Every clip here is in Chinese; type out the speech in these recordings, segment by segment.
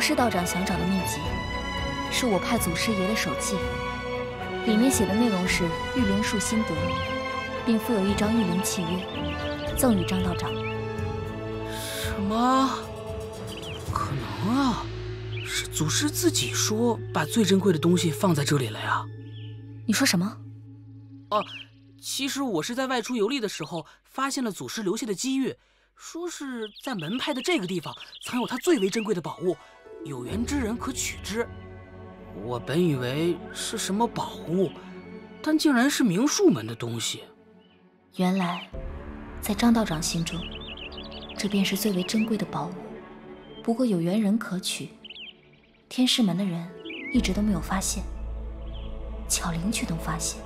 不是道长想找的秘籍，是我派祖师爷的手记，里面写的内容是玉灵术心得，并附有一张玉灵契约，赠予张道长。什么？可能啊？是祖师自己说把最珍贵的东西放在这里了呀？你说什么？哦，其实我是在外出游历的时候发现了祖师留下的机遇。说是在门派的这个地方藏有他最为珍贵的宝物，有缘之人可取之。我本以为是什么宝物，但竟然是明术门的东西。原来，在张道长心中，这便是最为珍贵的宝物。不过有缘人可取，天师门的人一直都没有发现，巧灵却能发现。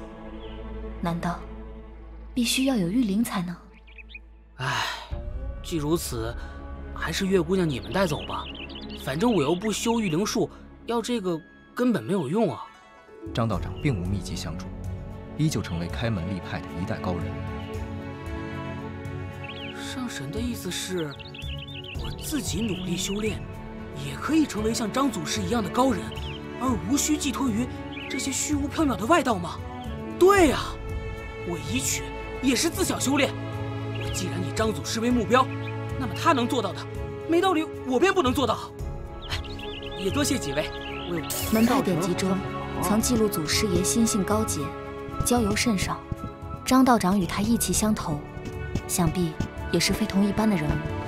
难道必须要有玉灵才能？唉。既如此，还是月姑娘你们带走吧。反正我又不修御灵术，要这个根本没有用啊。张道长并无秘籍相助，依旧成为开门立派的一代高人。上神的意思是，我自己努力修炼，也可以成为像张祖师一样的高人，而无需寄托于这些虚无缥缈的外道吗？对呀，我一曲也是自小修炼。既然以张祖师为目标，那么他能做到的，没道理我便不能做到。也多谢几位为我。门派典籍中曾记录祖师爷心性高洁，交游甚少。张道长与他意气相投，想必也是非同一般的人物。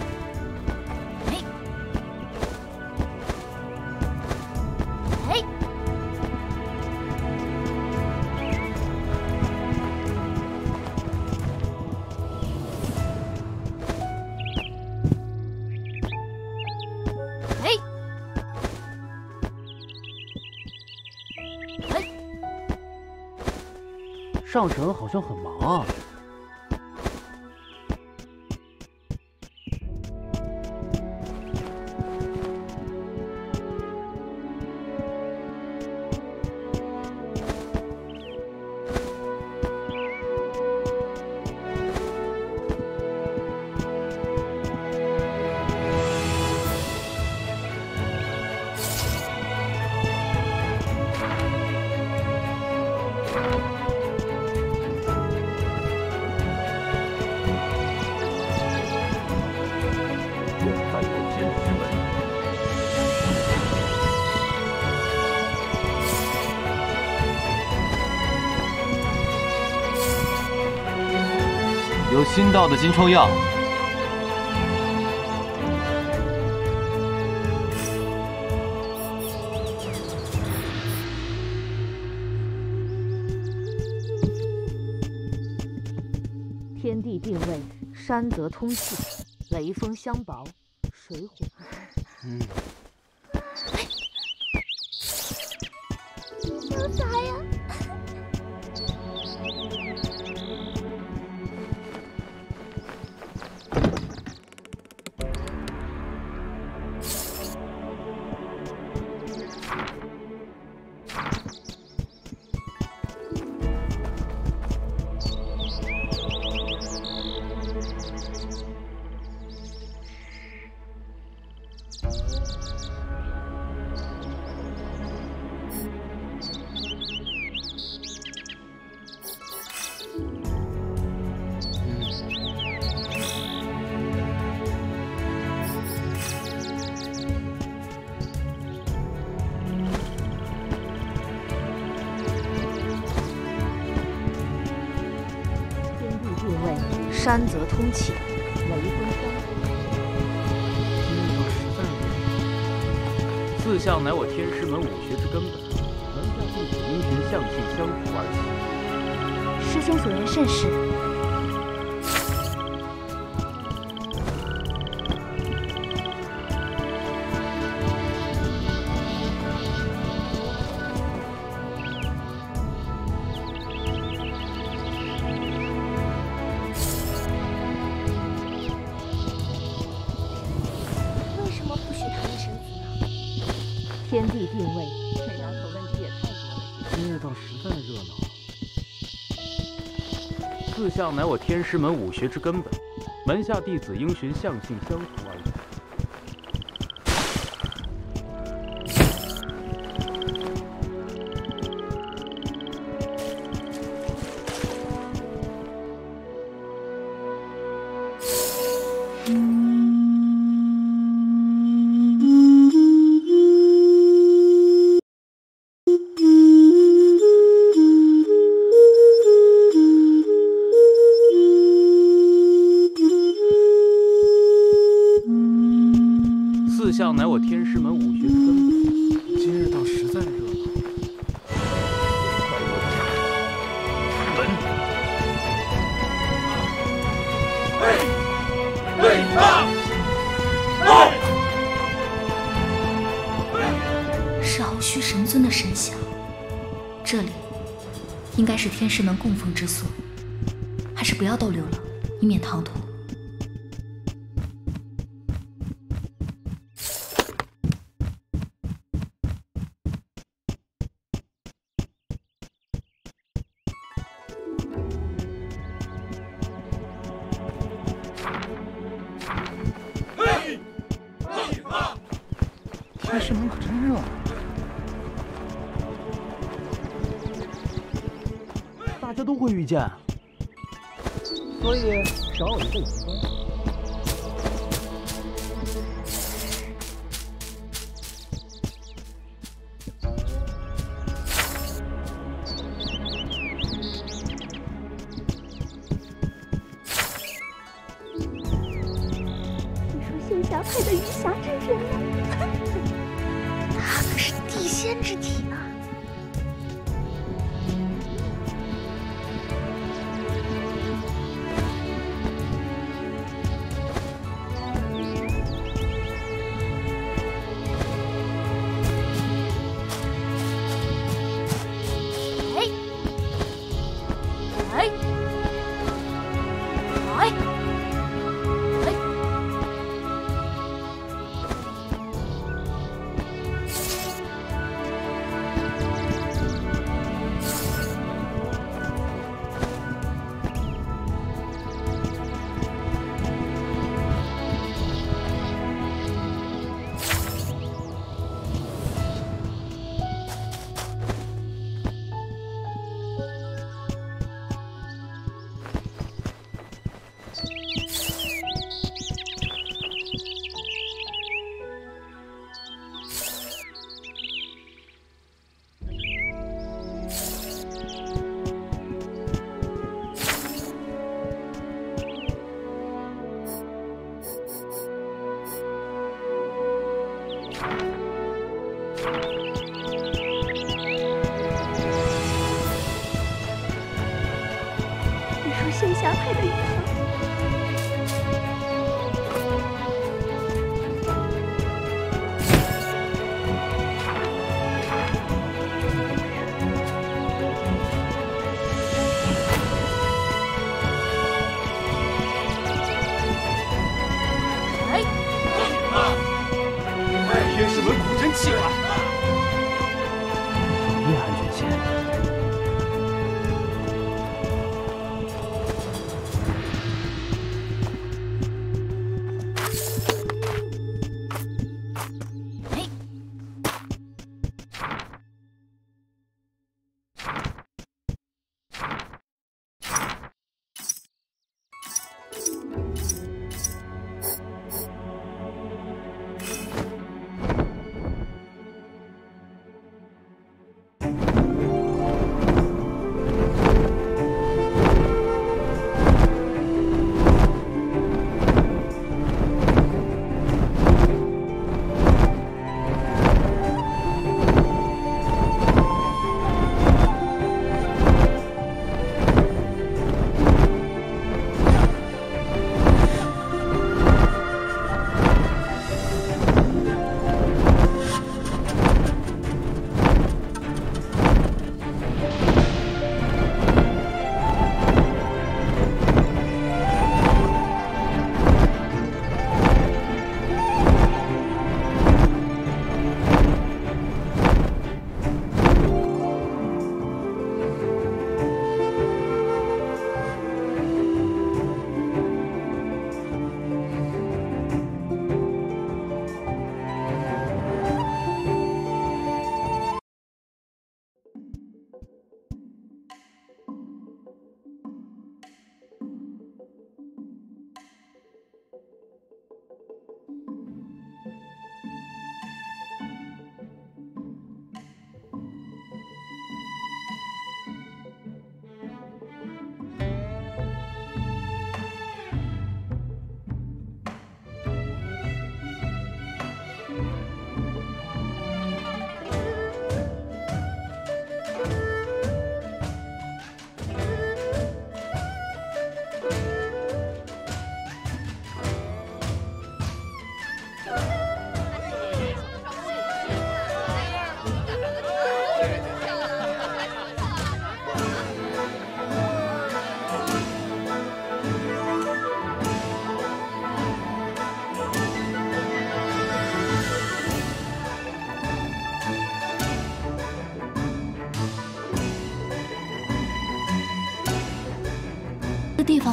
上神好像很忙啊。的金疮药，天地定位，山泽通气，雷风相薄，水火。嗯。山泽通气，雷锋相搏。四象乃我天师门武学之根本，门下弟子应循相性相辅而行。师兄所言甚是。相乃我天师门武学之根本，门下弟子应循相性相处见。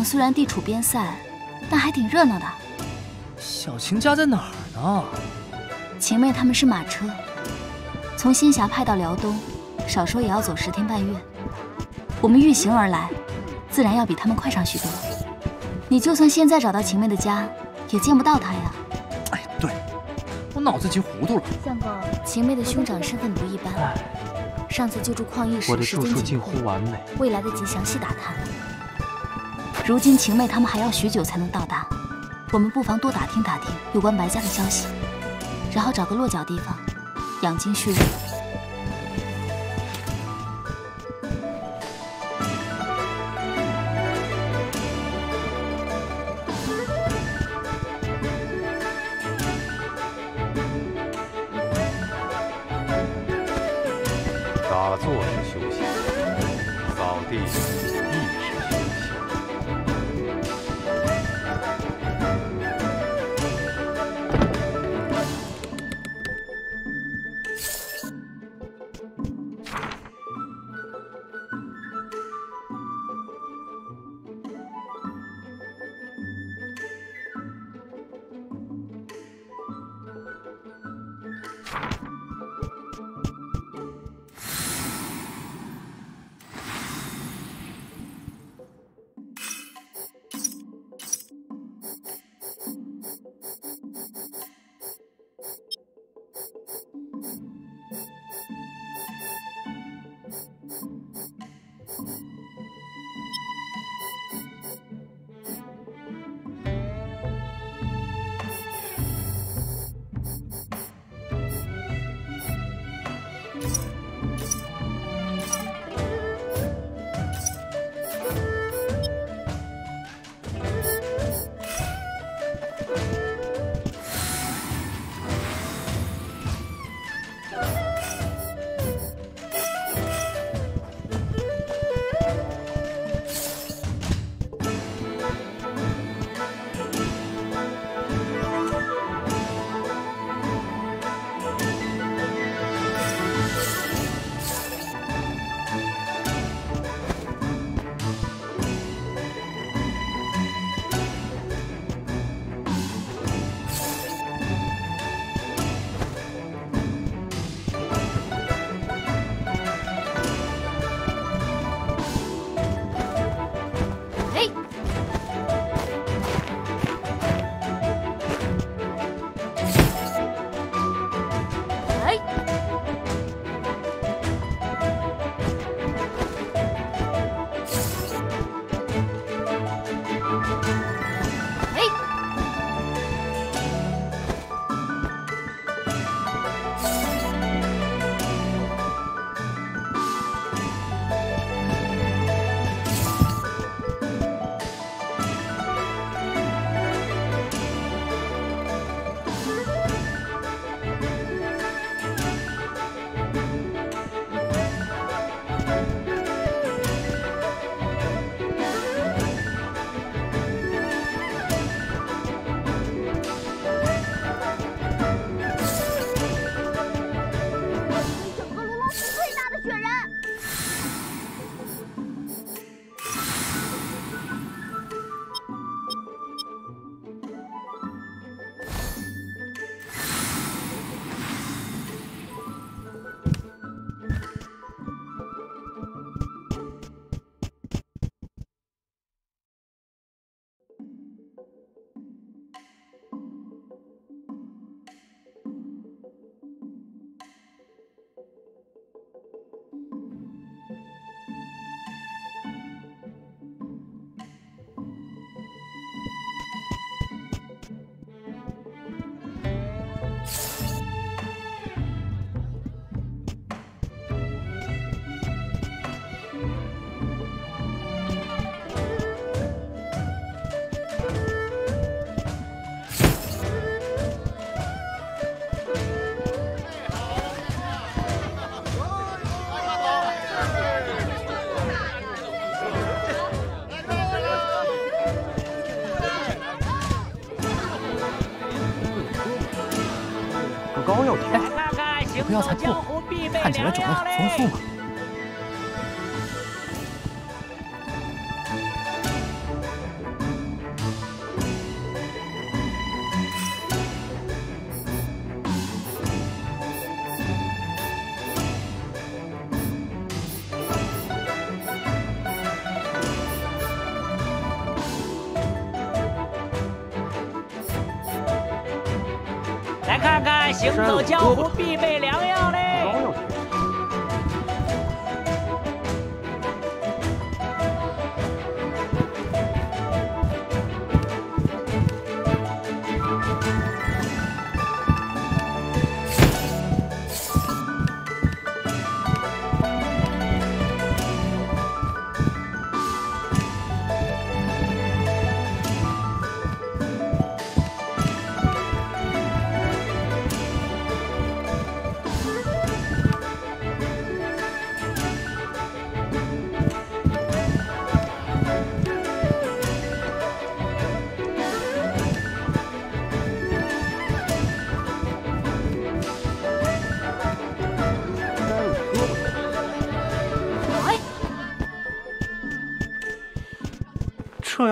上虽然地处边塞，但还挺热闹的。小晴家在哪儿呢？晴妹他们是马车，从仙峡派到辽东，少说也要走十天半月。我们御行而来，自然要比他们快上许多。你就算现在找到晴妹的家，也见不到她呀。哎，对，我脑子急糊涂了。相公，晴妹的兄长身份不一般，上次救助矿业时我的著述近乎完美，未来得及详细打探。如今晴妹他们还要许久才能到达，我们不妨多打听打听有关白家的消息，然后找个落脚地方，养精蓄锐。药材库，看起来种类很丰富嘛。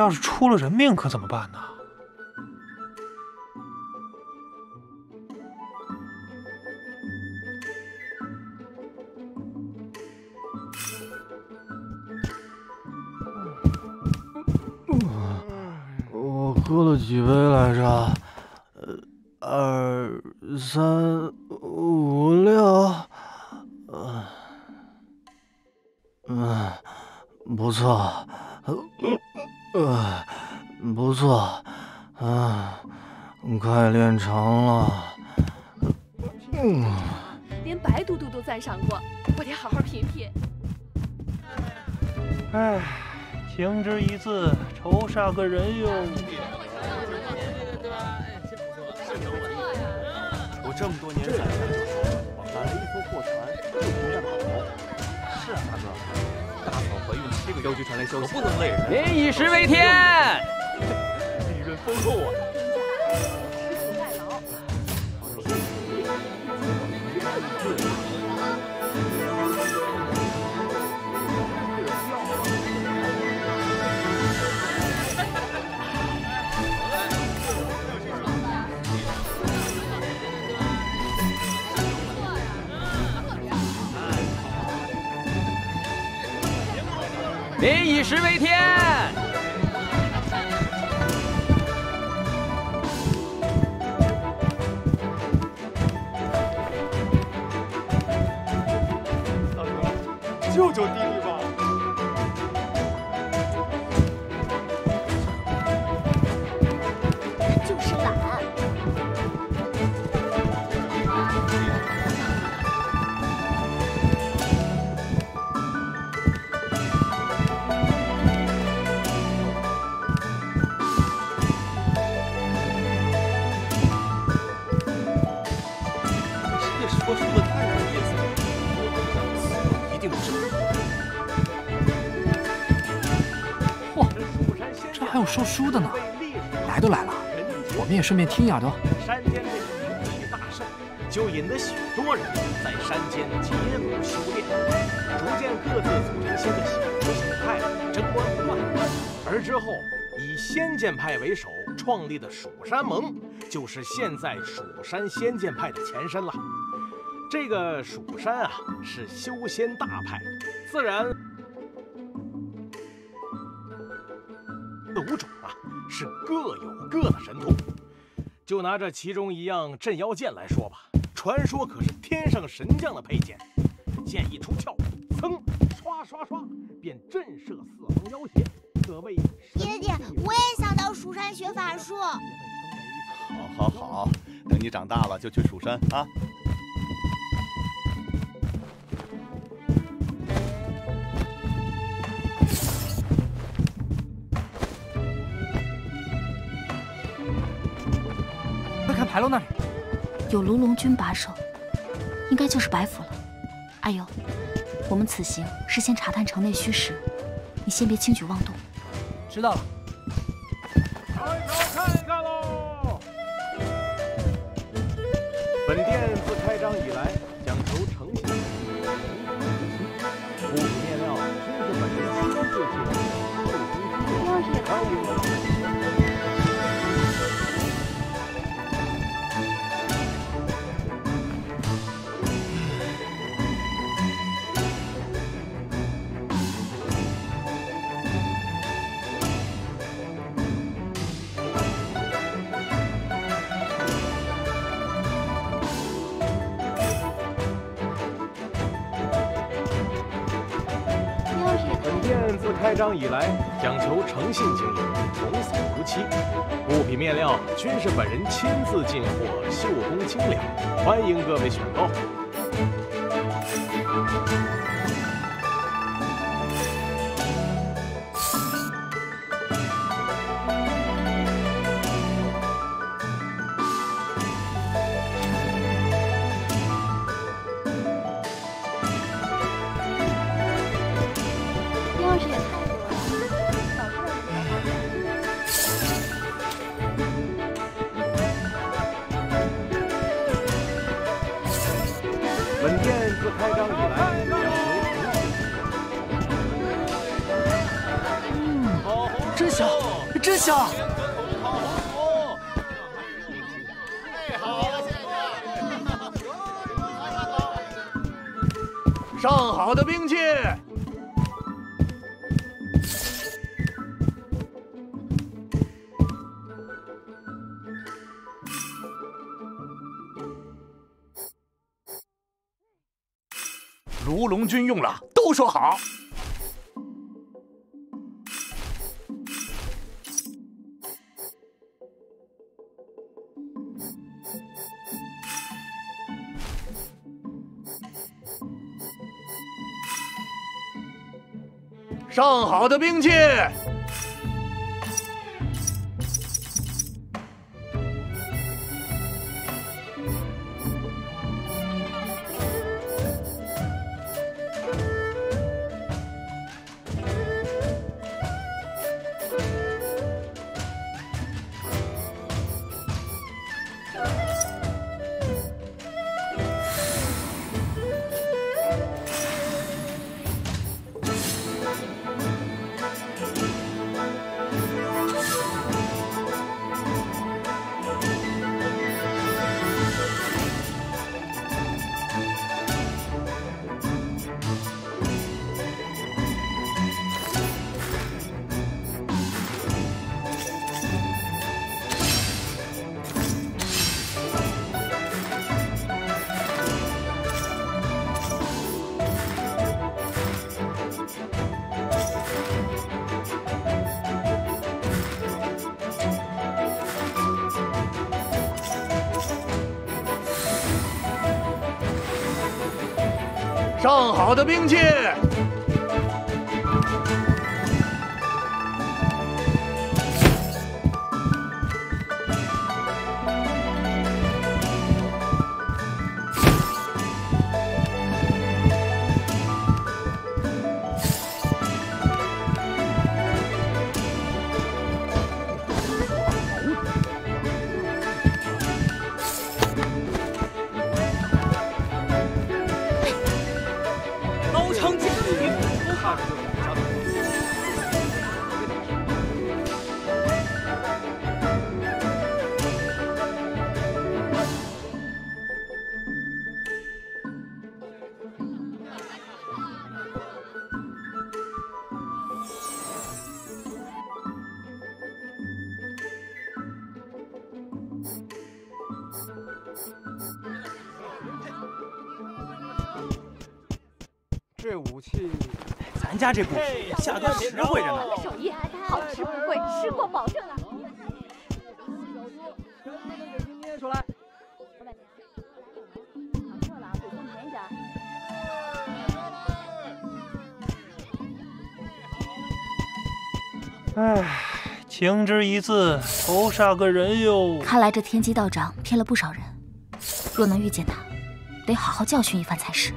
要是出了人命，可怎么办呢？快练长了。嗯，连白嘟嘟都赞赏过，我得好好品品。哎，情之一字，愁煞个人哟。我这么多年攒下的就是买了一艘货船，一直在码头。是啊，大哥，大嫂怀孕七个镖局传来消息，可不能累人。民以食为天，利润丰厚啊！以食为天。说书的呢！来都来了，我们也顺便听一耳朵。山间这个名气大盛，就引得许多人在山间结庐修炼，逐渐各自组成新的小流小派，争端不断。而之后以仙剑派为首创立的蜀山盟，就是现在蜀山仙剑派的前身了。这个蜀山啊，是修仙大派，自然就拿这其中一样镇妖剑来说吧，传说可是天上神将的佩剑，剑一出鞘，噌，刷刷刷，便震慑四方妖邪，可谓爹爹，我也想到蜀山学法术。好，好，好，等你长大了就去蜀山啊。牌楼那里，有卢龙军把守，应该就是白府了。阿尤，我们此行是先查探城内虚实，你先别轻举妄动。知道了。瞧一瞧，看一看喽！本店自开张以来，讲求诚信、不可面料，均是本人亲自去后心欢迎。开张以来，讲求诚信经营，童叟无欺。物品面料均是本人亲自进货，绣工精良，欢迎各位选购。真香！上好的兵器，卢龙军用了，都说好。上好的兵器，兵器，家这故事下段实惠着呢。我的手艺好吃不贵，吃货保证啊！捏出来。尝过了，给送便宜点。唉，情之一字，头煞个人哟。看来这天机道长骗了不少人，若能遇见他，得好好教训一番才是。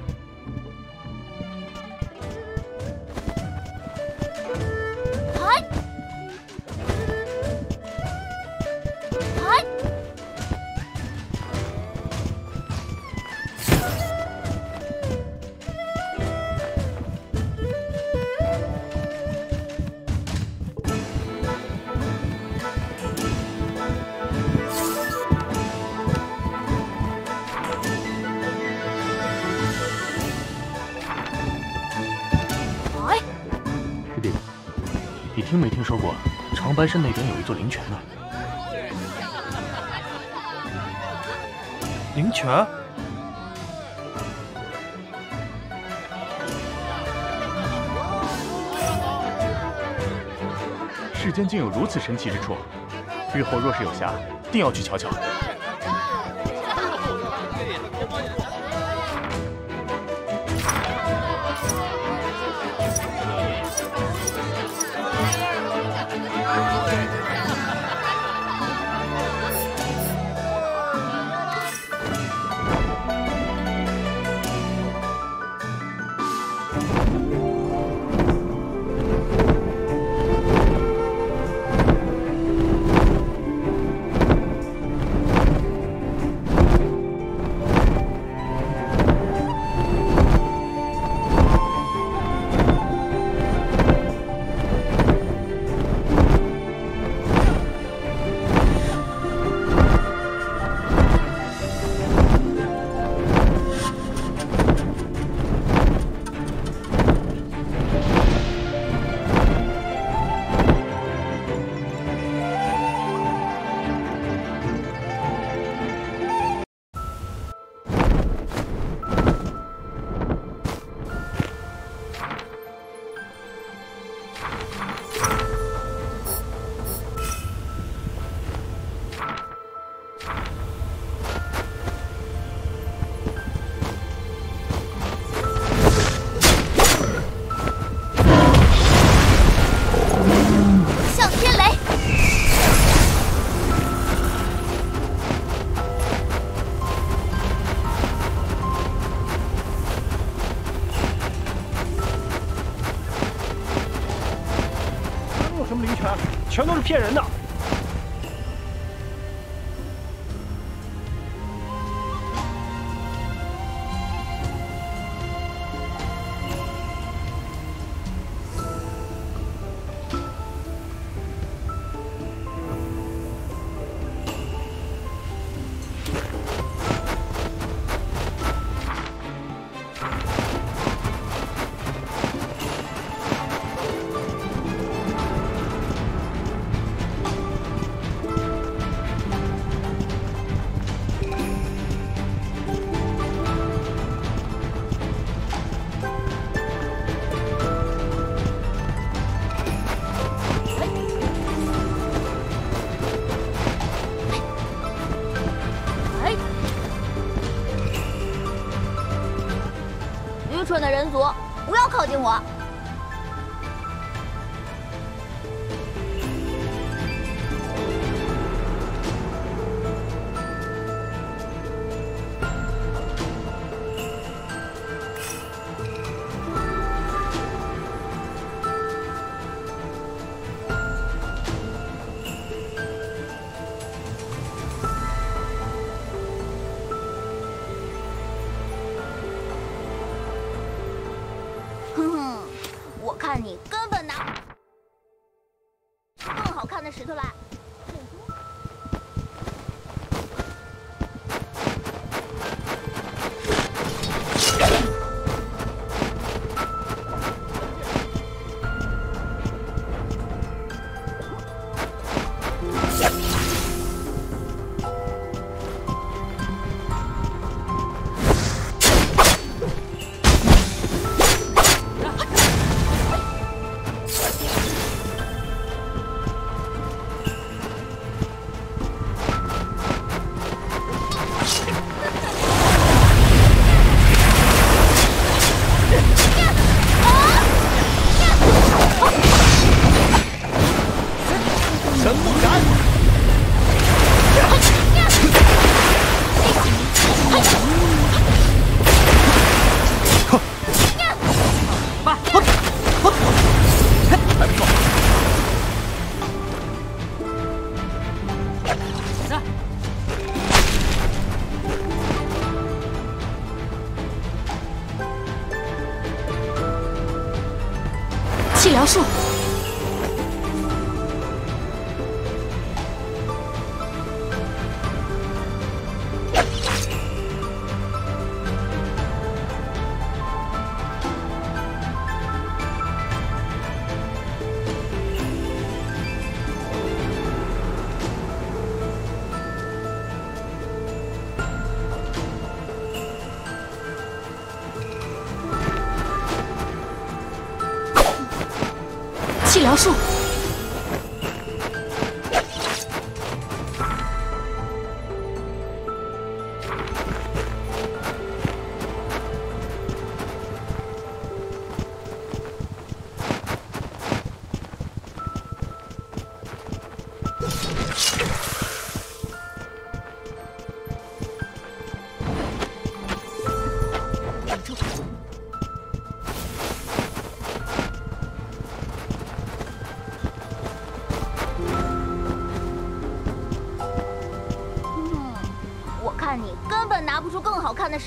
听没听说过长白山那边有一座灵泉呢？灵泉？世间竟有如此神奇之处，日后若是有暇，定要去瞧瞧。骗人的。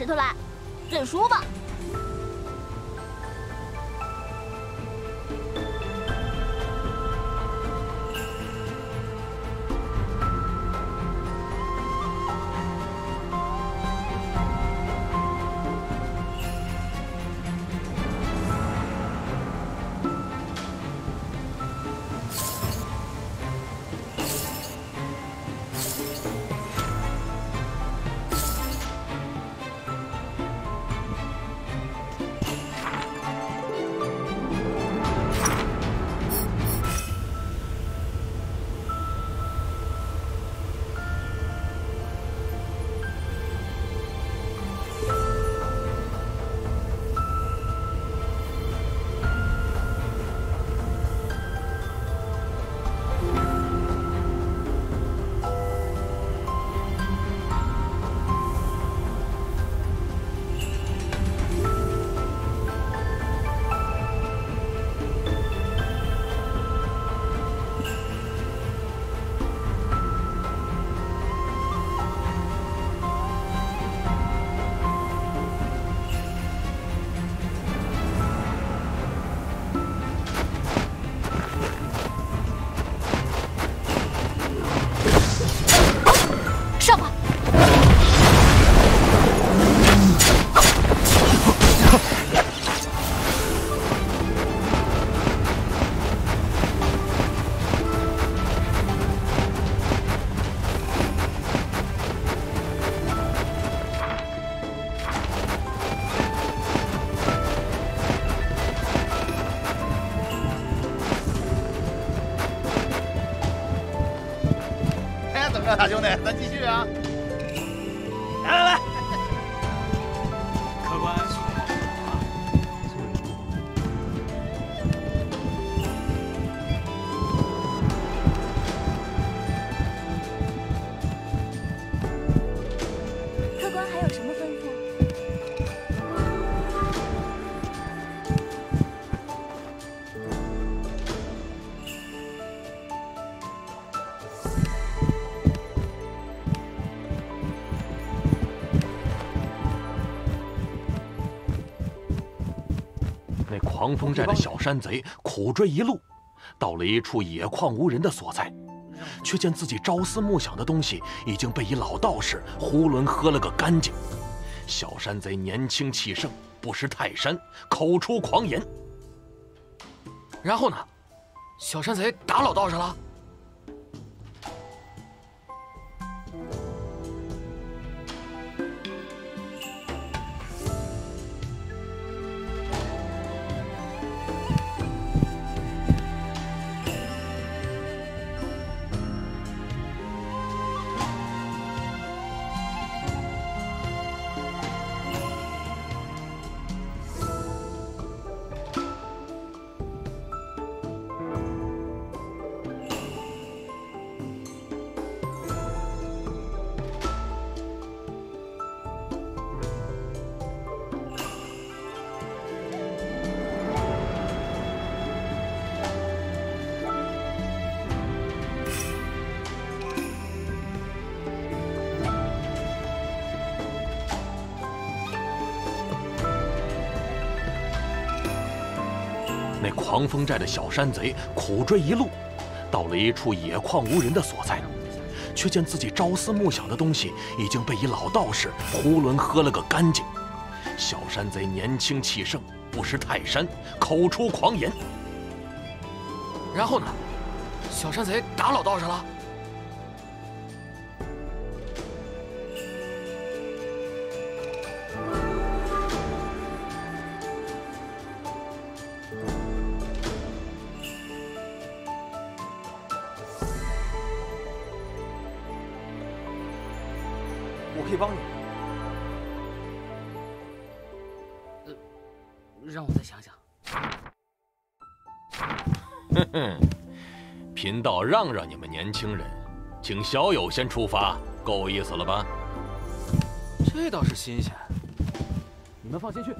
头来，认输吧。风寨的小山贼苦追一路，到了一处野旷无人的所在，却见自己朝思暮想的东西已经被一老道士囫囵喝了个干净。小山贼年轻气盛，不识泰山，口出狂言。然后呢？小山贼打老道士了？黄风寨的小山贼苦追一路，到了一处野旷无人的所在，却见自己朝思暮想的东西已经被一老道士囫囵喝了个干净。小山贼年轻气盛，不识泰山，口出狂言。然后呢？小山贼打老道士了？道让让你们年轻人请小友先出发够意思了吧？这倒是新鲜。你们放心去。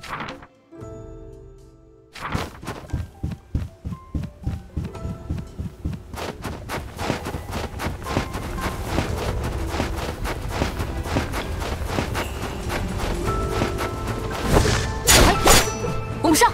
我们上。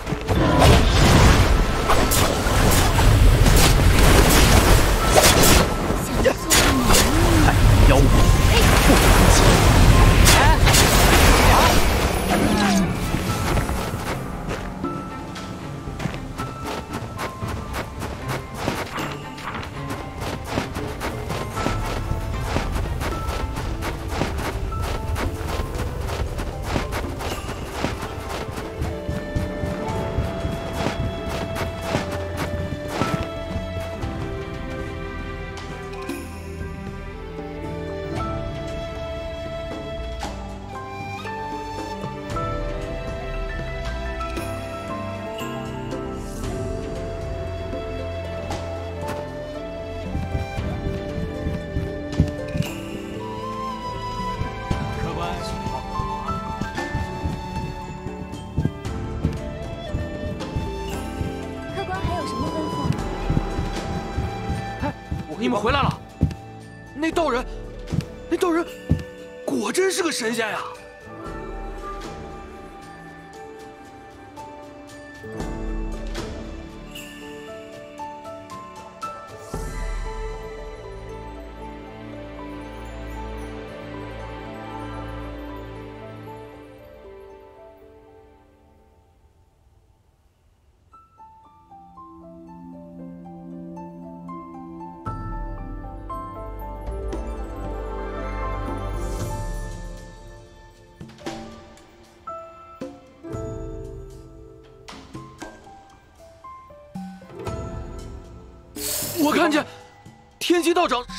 回来了。那道人，那道人，果真是个神仙呀！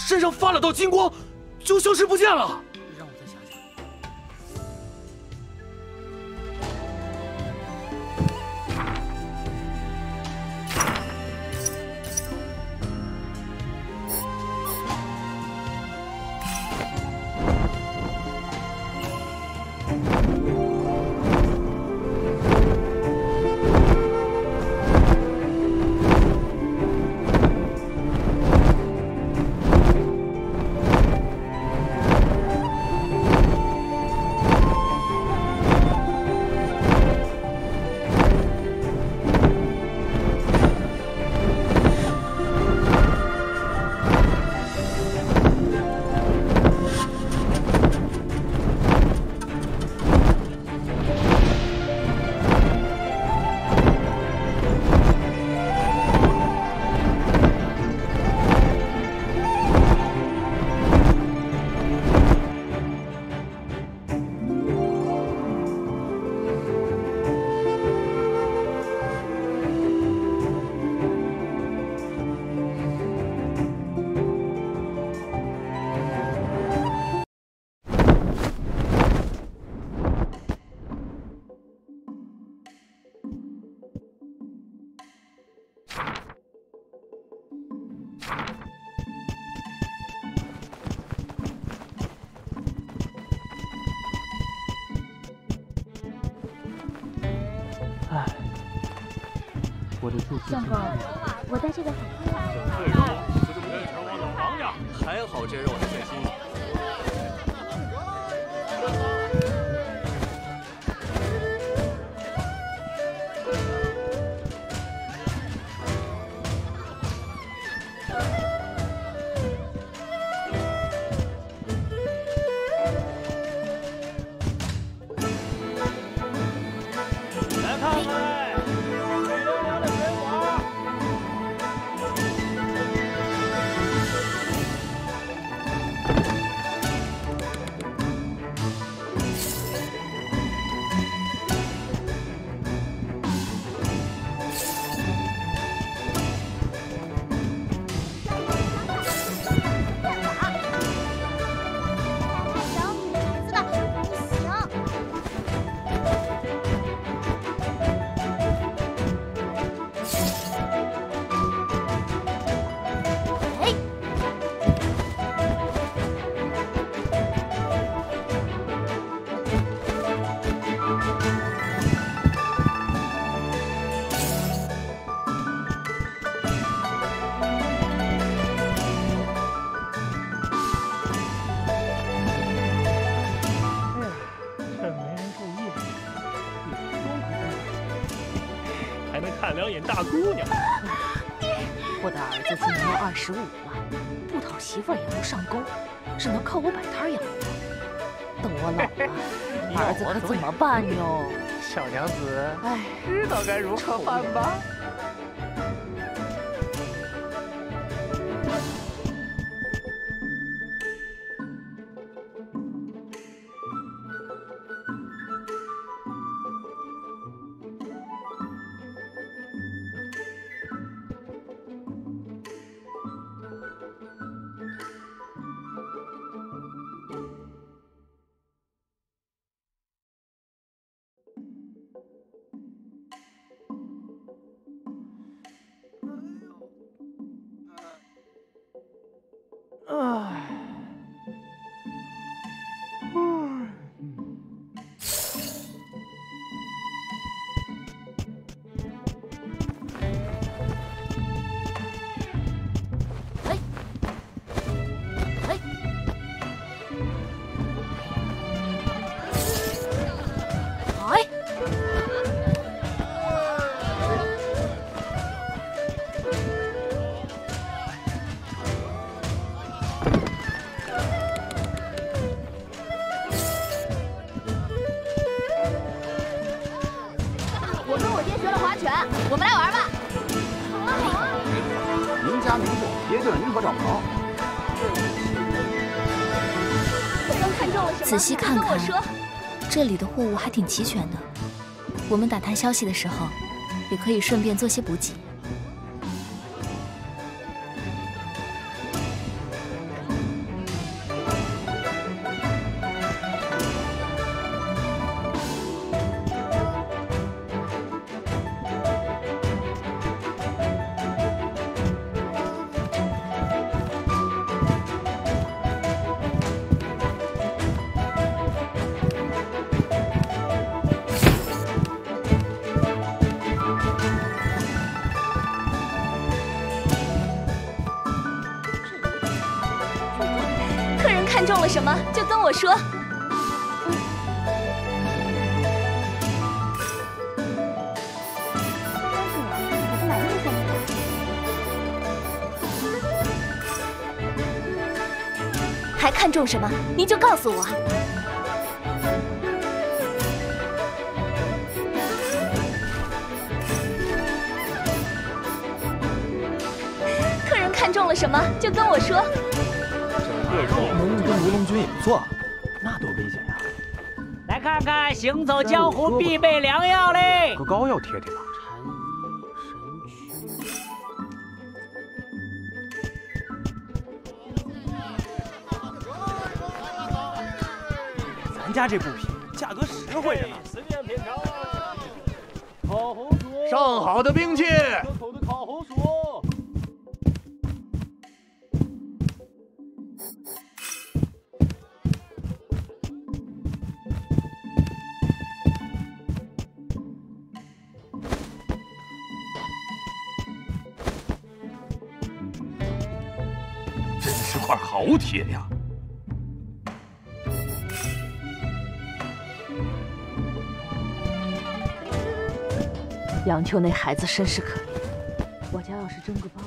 身上发了道金光，就消失不见了。两眼大姑娘。我的儿子今年要二十五了，不讨媳妇也不上工，只能靠我摆摊养活。等我老了，儿子可怎么办哟？小娘子，哎，知道该如何办吧？货物还挺齐全的。我们打探消息的时候，也可以顺便做些补给。什么？您就告诉我。客人看中了什么就跟我说。能跟如龙君也不错，那多危险呀！来看看行走江湖必备良药嘞，个膏药贴贴吧。家这布匹价格实惠着呢。随便品尝。烤红薯，上好的兵器。可口的烤红薯。块好铁呀！杨秋那孩子身世可怜，我家要是争个包。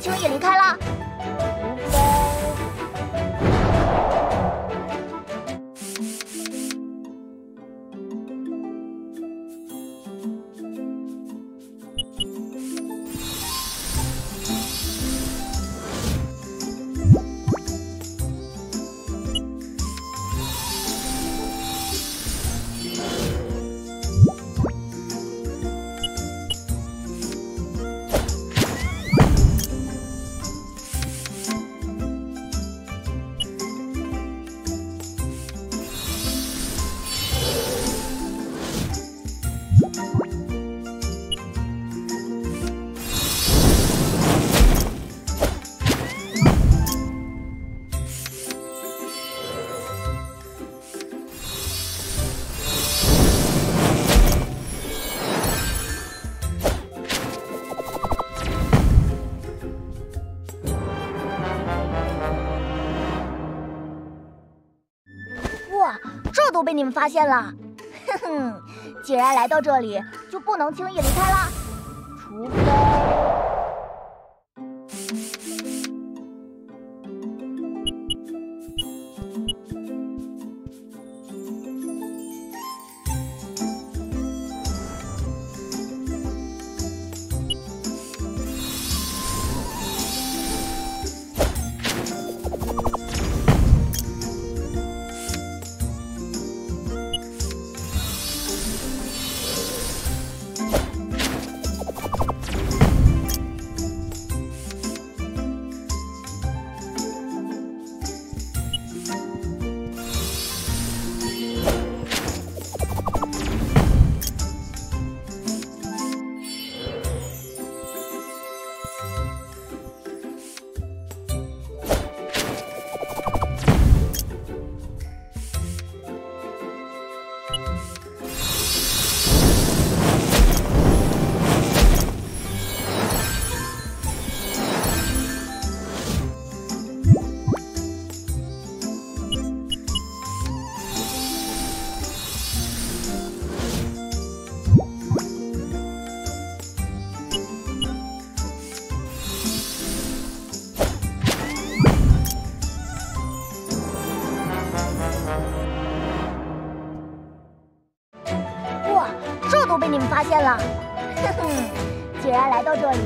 轻易离开。都被你们发现了。哼哼，既然来到这里，就不能轻易离开了，除非……发现了，哼 哼，既然来到这里，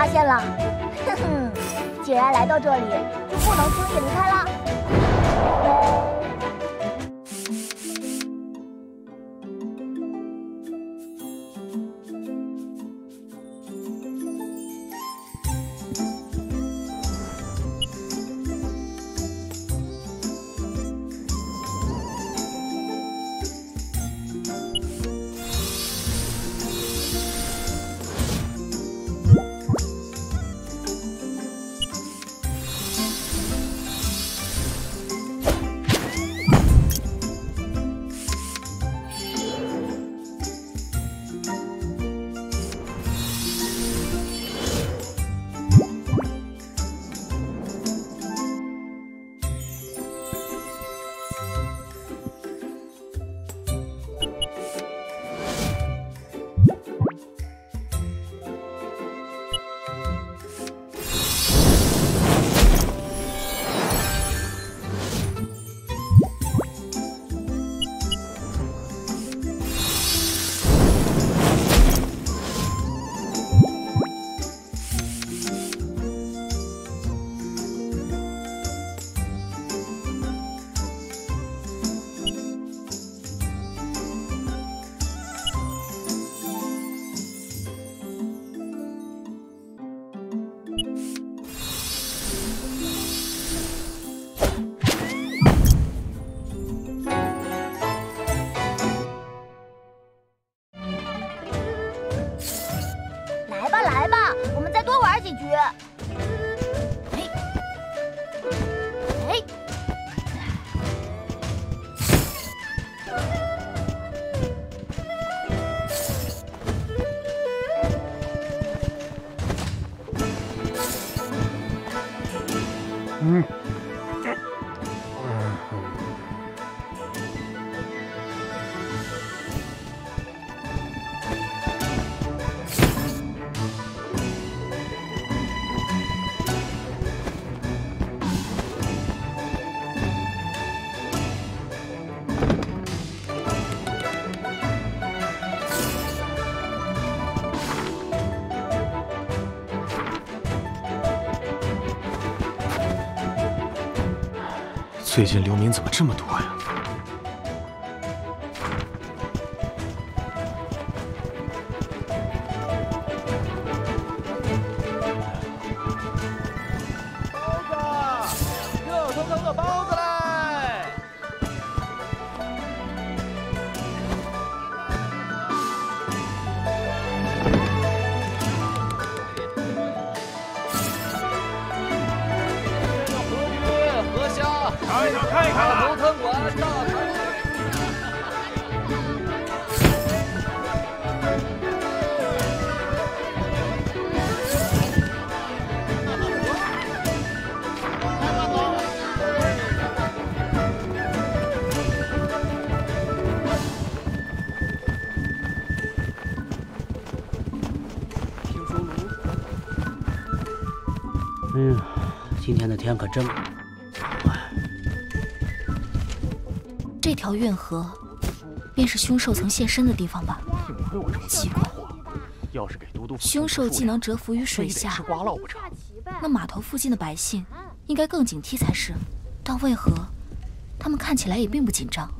发现了。哼 哼，既然来到这里，最近流民怎么这么多呀？天可真冷。这条运河，便是凶兽曾现身的地方吧？奇怪，要是给都督府凶兽既能蛰伏于水下？那码头附近的百姓应该更警惕才是。但为何他们看起来也并不紧张？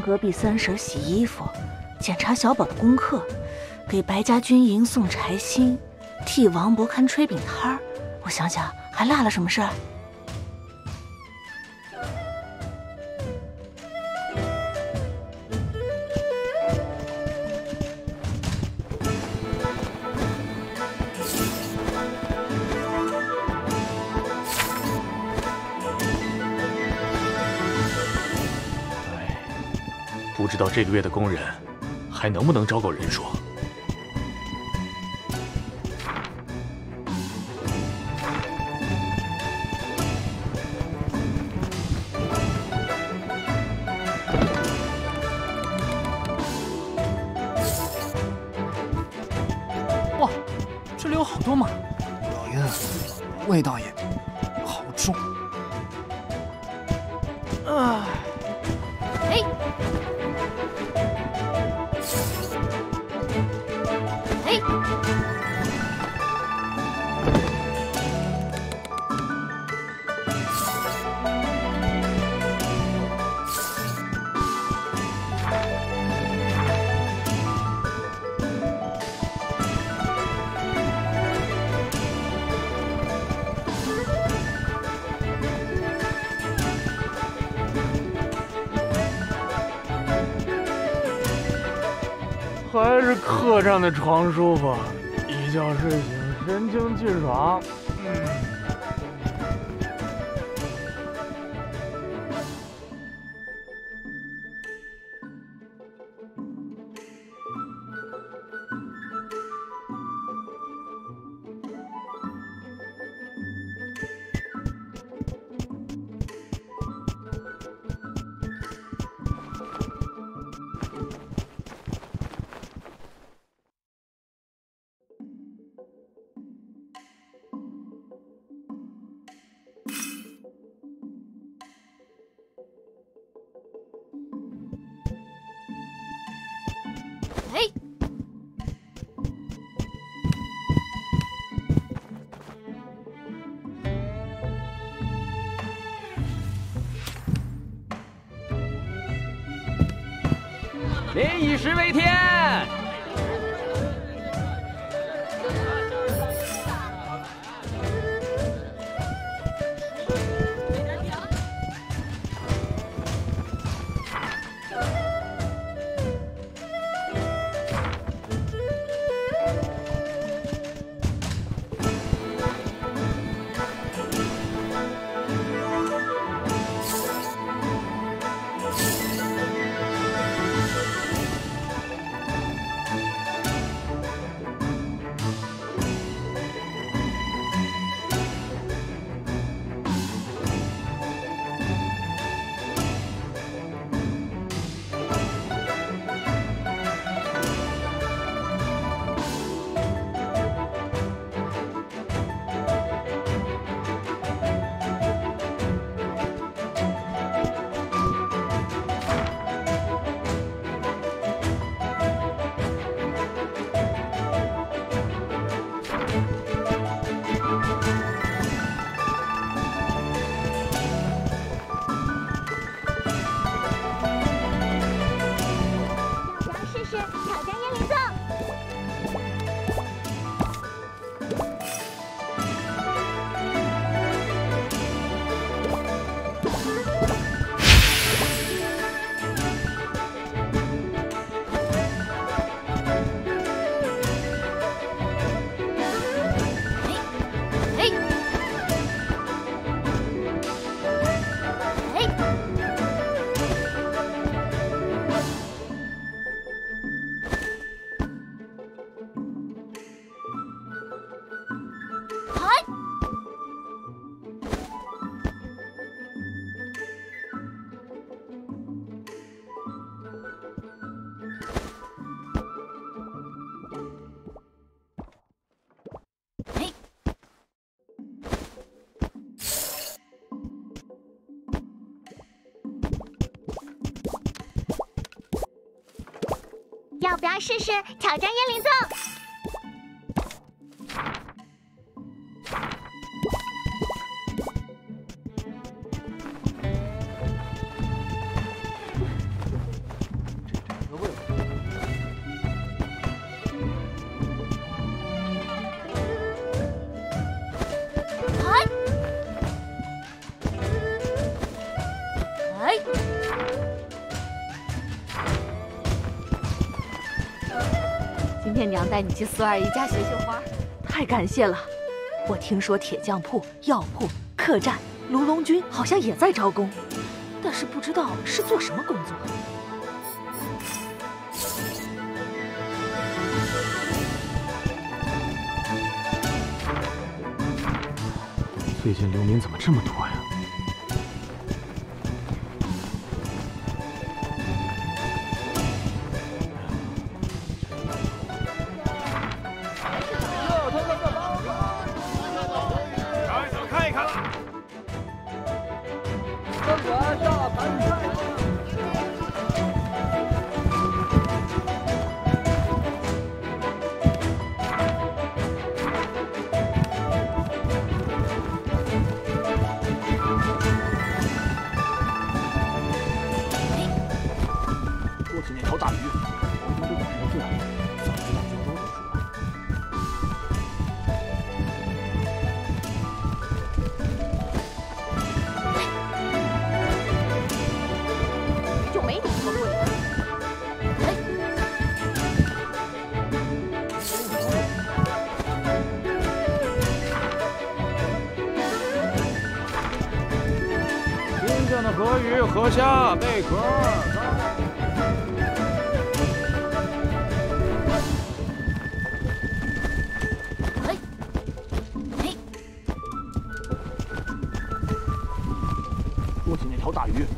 隔壁三婶洗衣服，检查小宝的功课，给白家军营送柴薪，替王伯看炊饼摊儿。我想想，还落了什么事儿？这个月的工人还能不能招够人数。床舒服，一觉睡醒，神清气爽。试试挑战椰林纵？带你去苏二姨家学绣花，太感谢了！我听说铁匠铺、药铺、客栈、卢龙军好像也在招工，但是不知道是做什么工作。最近流民怎么这么多呀？鱼，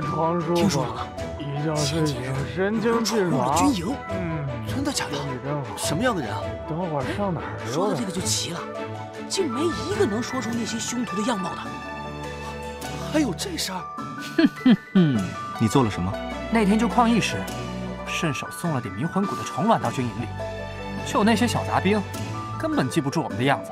的床舒服。听说了吗？一觉睡醒，神清气爽。军营，嗯，真的假的？什么样的人啊？等会儿上哪儿？说到这个就奇了，竟没一个能说出那些凶徒的样貌的。还有这事儿？哼哼哼，你做了什么？那天救矿役时，顺手送了点迷魂谷的虫卵到军营里，就那些小杂兵，根本记不住我们的样子。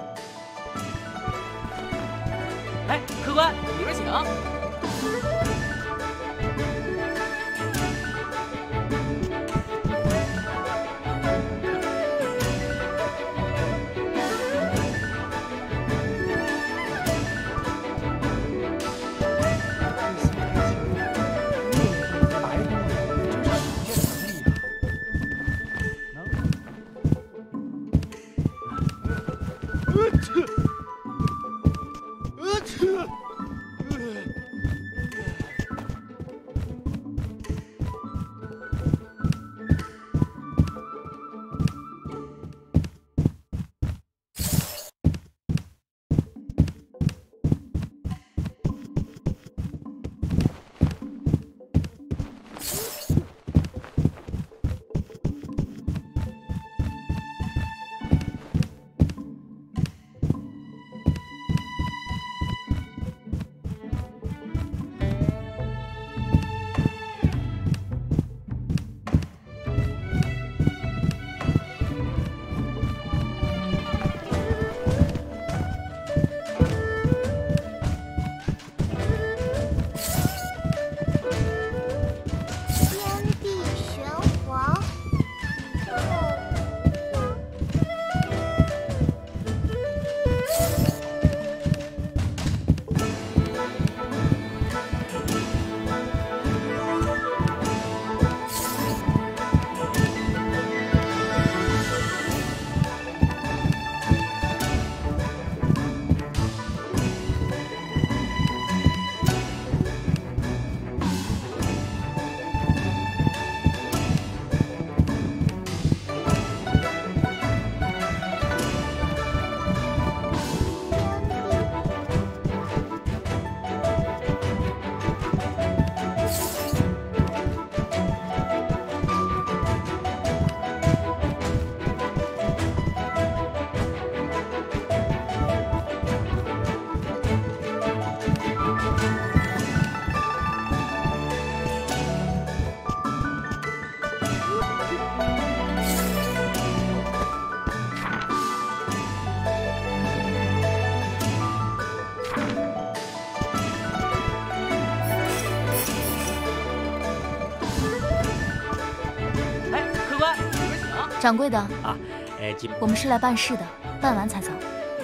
掌柜的啊，哎，今我们是来办事的，办完才走。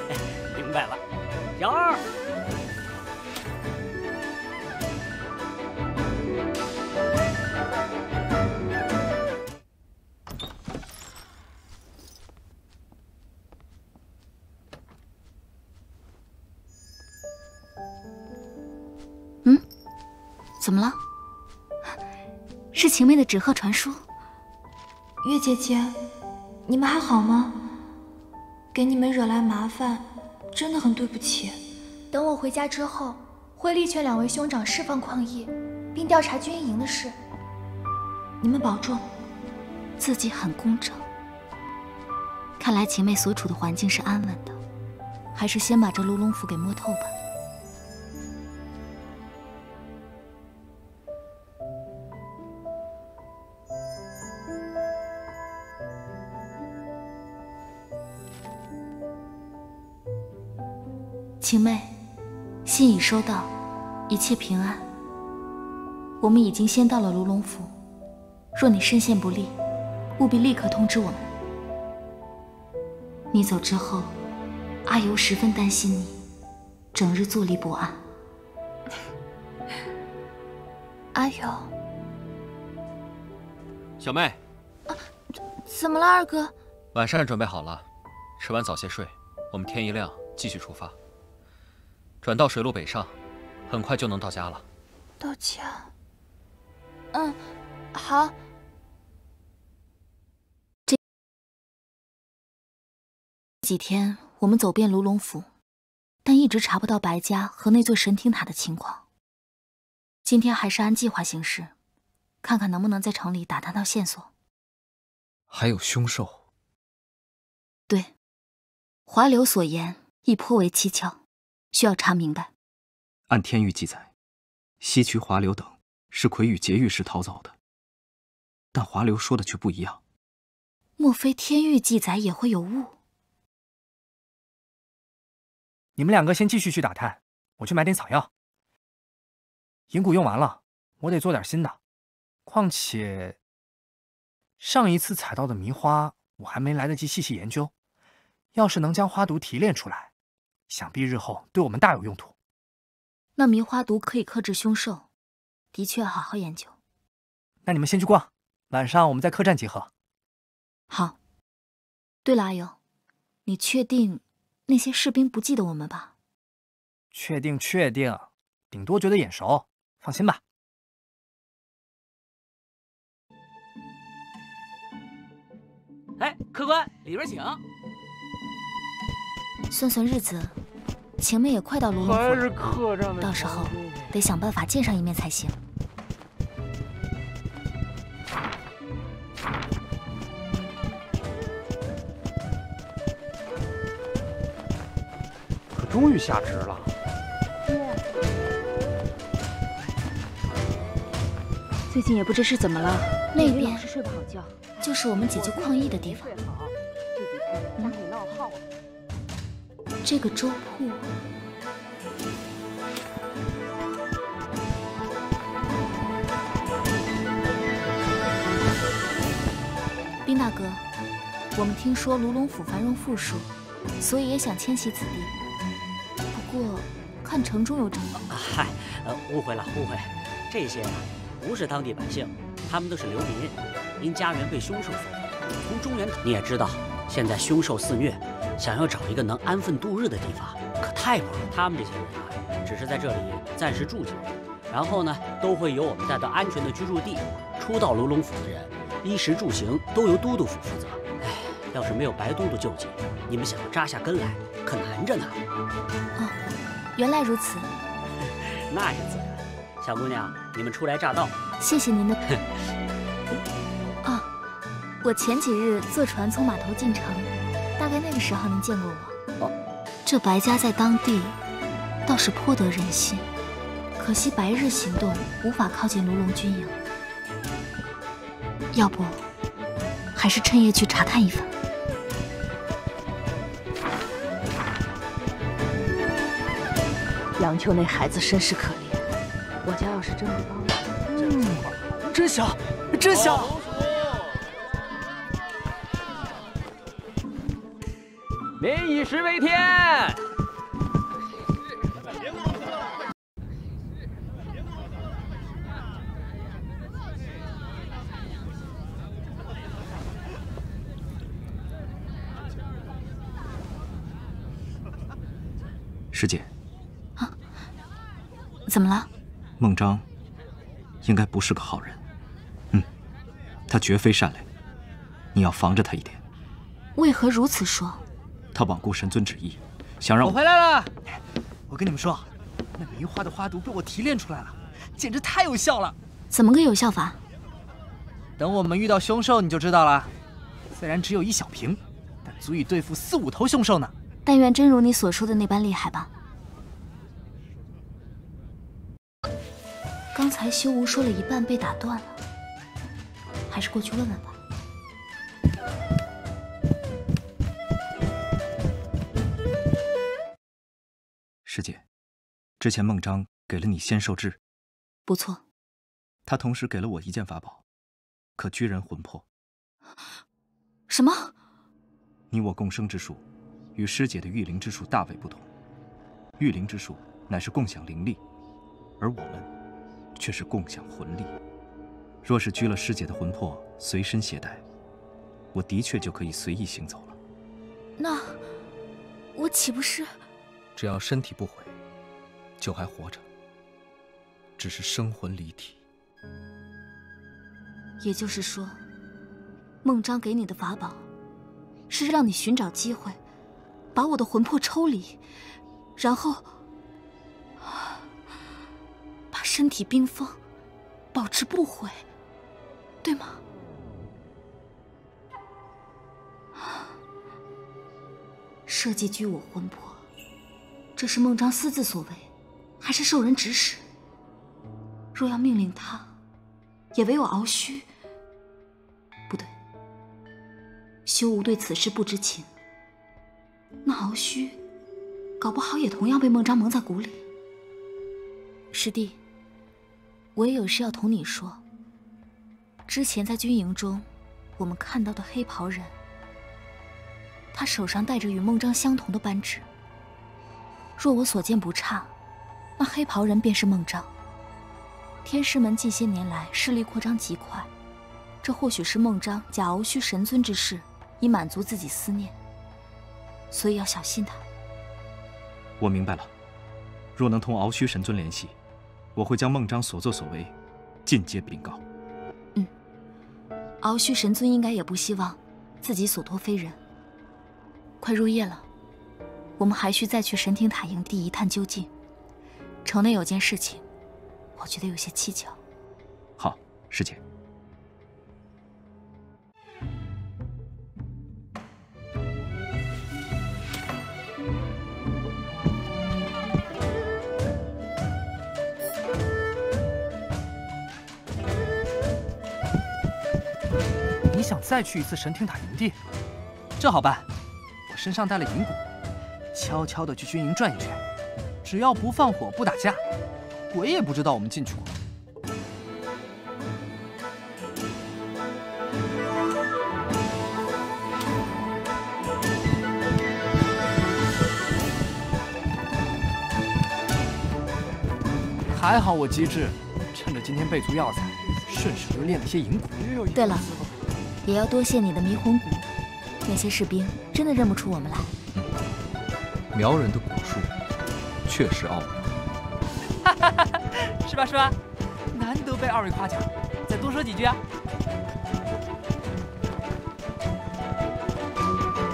哎，明白了。小二，嗯，怎么了？是晴妹的纸鹤传书。月姐姐，你们还好吗？给你们惹来麻烦，真的很对不起。等我回家之后，会力劝两位兄长释放旷逸，并调查军营的事。你们保重。自己很工整。看来晴妹所处的环境是安稳的，还是先把这卢龙府给摸透吧。晴妹，信已收到，一切平安。我们已经先到了卢龙府，若你身陷不利，务必立刻通知我们。你走之后，阿尤十分担心你，整日坐立不安。阿尤，小妹，啊怎么了，二哥？晚膳准备好了，吃完早些睡，我们天一亮继续出发。转到水路北上，很快就能到家了。到家。嗯，好。这几天我们走遍卢龙府，但一直查不到白家和那座神亭塔的情况。今天还是按计划行事，看看能不能在城里打探到线索。还有凶兽。对，华流所言亦颇为蹊跷。需要查明白。按天域记载，西渠华流等是魁羽劫狱时逃走的，但华流说的却不一样。莫非天域记载也会有误？你们两个先继续去打探，我去买点草药。银骨用完了，我得做点新的。况且上一次采到的迷花，我还没来得及细细研究。要是能将花毒提炼出来，想必日后对我们大有用途。那迷花毒可以克制凶兽，的确要好好研究。那你们先去逛，晚上我们在客栈集合。好。对了，阿尤，你确定那些士兵不记得我们吧？确定，确定，顶多觉得眼熟，放心吧。哎，客官，里边请。算算日子，晴妹也快到卢龙府了，到时候得想办法见上一面才行。可终于下旨了。最近也不知是怎么了，那边就是我们解救旷逸的地方。这个粥铺，冰大哥，我们听说卢龙府繁荣富庶，所以也想迁徙此地。不过看城中有这……嗨，误会了，误会。这些啊，不是当地百姓，他们都是流民，因家园被凶兽所，从中原。你也知道，现在凶兽肆虐，想要找一个能安分度日的地方。可太不容易。他们这些人啊，只是在这里暂时住几日，然后呢，都会由我们带到安全的居住地。初到卢龙府的人，衣食住行都由都督府负责。哎，要是没有白都督救济，你们想要扎下根来，可难着呢。哦，原来如此。那是自然。小姑娘，你们初来乍到，谢谢您的。哦，我前几日坐船从码头进城，大概那个时候您见过我。哦。这白家在当地倒是颇得人心，可惜白日行动无法靠近卢龙军营。要不，还是趁夜去查探一番。杨秋那孩子身世可怜，我家要是真不帮忙，嗯，真香，真香。民以食为天。师姐，怎么了？孟章应该不是个好人。嗯，他绝非善类，你要防着他一点。为何如此说？他罔顾神尊旨意，想让我回来了。我跟你们说，那梅花的花毒被我提炼出来了，简直太有效了。怎么个有效法？等我们遇到凶兽你就知道了。虽然只有一小瓶，但足以对付四五头凶兽呢。但愿真如你所说的那般厉害吧。刚才修吾说了一半被打断了，还是过去问问吧。师姐，之前孟章给了你仙兽志，不错。他同时给了我一件法宝，可居人魂魄。什么？你我共生之术，与师姐的御灵之术大为不同。御灵之术乃是共享灵力，而我们却是共享魂力。若是拘了师姐的魂魄，随身携带，我的确就可以随意行走了。那我岂不是？只要身体不毁，就还活着，只是生魂离体。也就是说，孟章给你的法宝，是让你寻找机会，把我的魂魄抽离，然后把身体冰封，保持不毁，对吗？设计拘我魂魄。这是孟章私自所为，还是受人指使？若要命令他，也唯有敖虚。不对，修吾对此事不知情。那敖虚，搞不好也同样被孟章蒙在鼓里。师弟，我也有事要同你说。之前在军营中，我们看到的黑袍人，他手上戴着与孟章相同的扳指。若我所见不差，那黑袍人便是孟章。天师门近些年来势力扩张极快，这或许是孟章假敖虚神尊之事，以满足自己思念，所以要小心他。我明白了，若能同敖虚神尊联系，我会将孟章所作所为尽皆禀告。嗯，敖虚神尊应该也不希望自己所托非人。快入夜了。我们还需再去神庭塔营地一探究竟。城内有件事情，我觉得有些蹊跷。好，师姐。你想再去一次神庭塔营地？这好办，我身上带了银蛊。悄悄的去军营转一圈，只要不放火不打架，鬼也不知道我们进去过。还好我机智，趁着今天备足药材，顺手又练了些银蛊。对了，也要多谢你的迷魂蛊，那些士兵真的认不出我们来。苗人的蛊术确实奥妙，哈哈哈，是吧？是吧？难得被二位夸奖，再多说几句啊！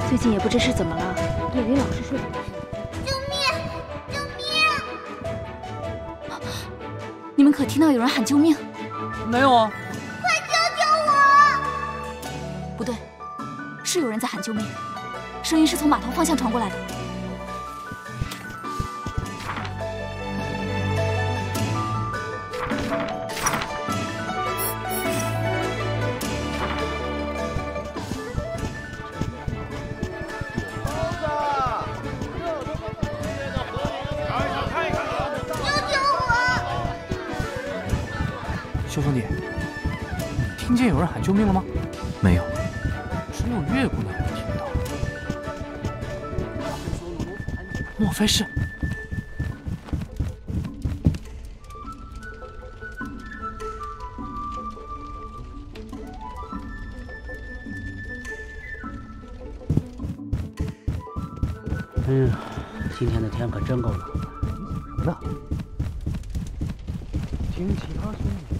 最近也不知是怎么了，夜里老是睡不着。救命！救命！你们可听到有人喊救命？没有啊！快救救我！不对，是有人在喊救命，声音是从码头方向传过来的。莫非是？哎呀，今天的天可真够冷的。你想什么呢？听其他兄弟。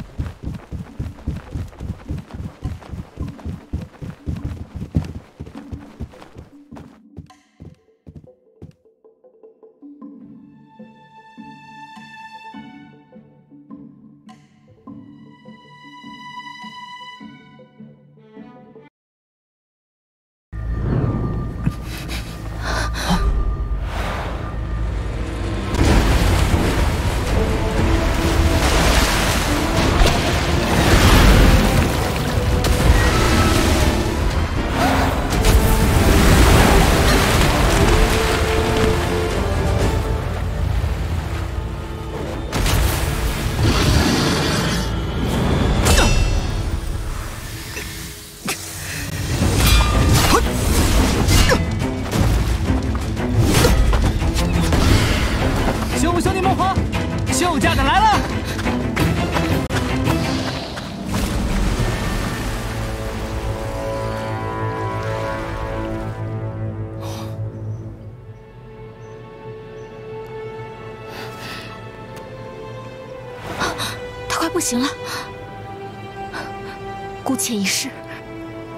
一试。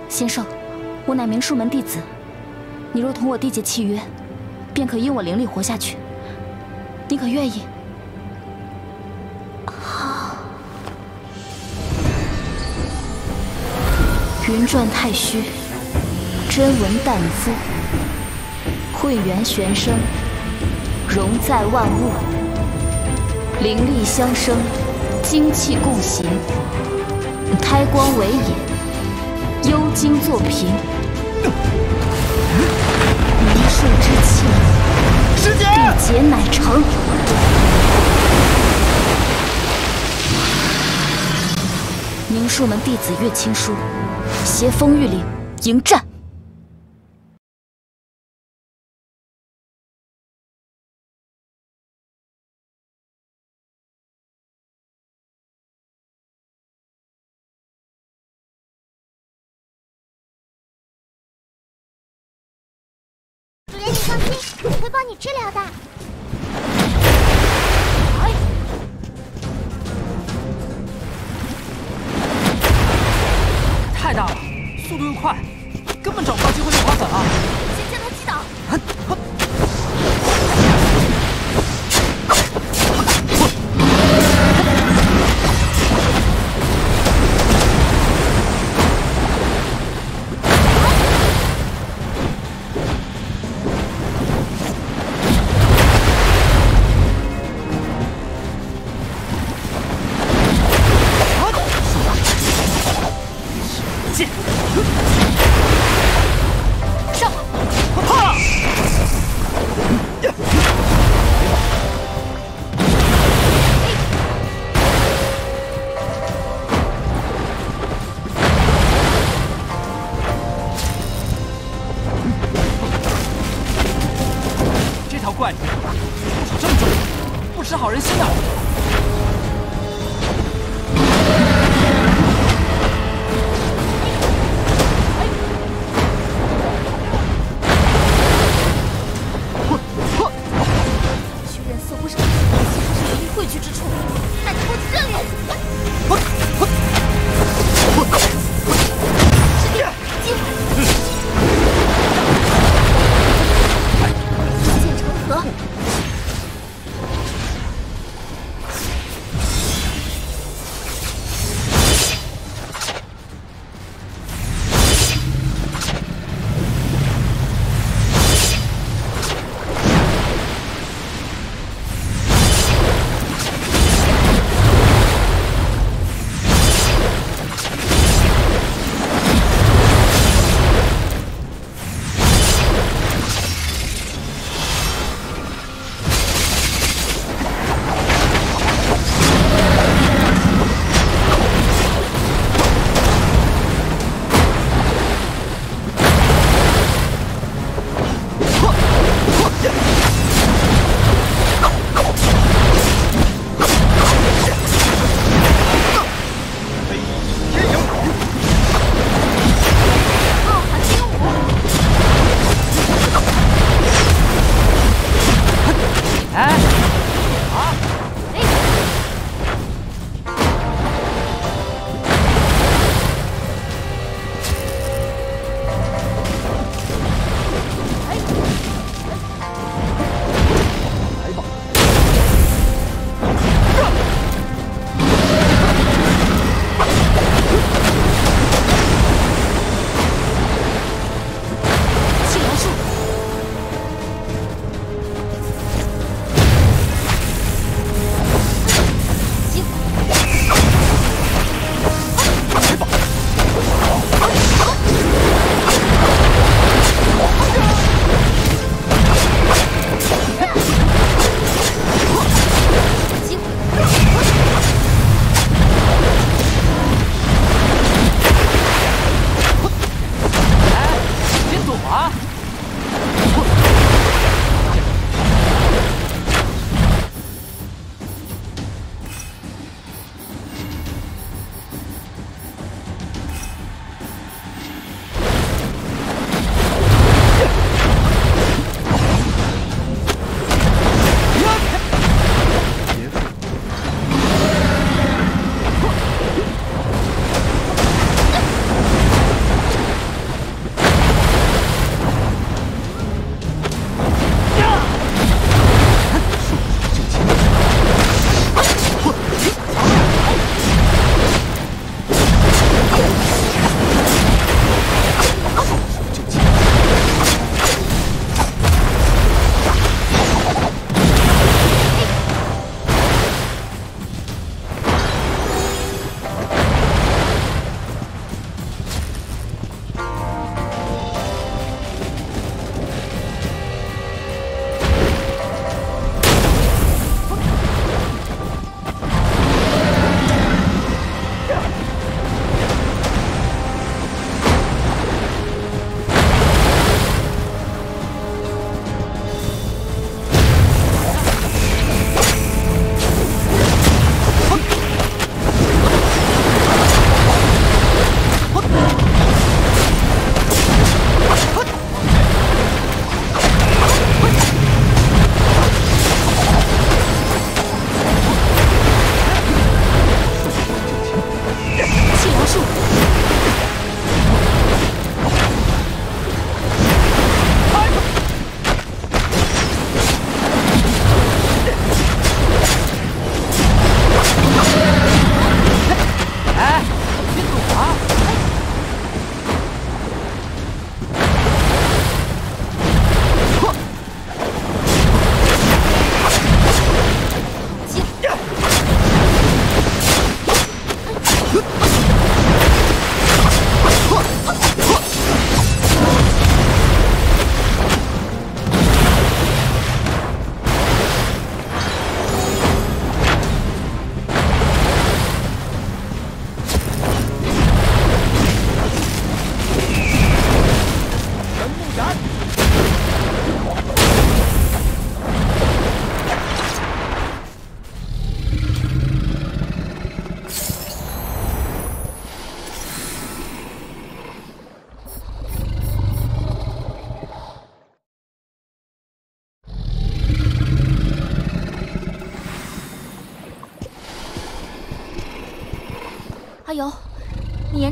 先生，我乃明术门弟子，你若同我缔结契约，便可因我灵力活下去。你可愿意？好。云转太虚，真文淡肤，慧元玄生，融在万物，灵力相生，精气共行，胎光为引，幽精作平，明术之气。师姐，缔结乃成。明术门弟子岳青书，携风玉岭迎战。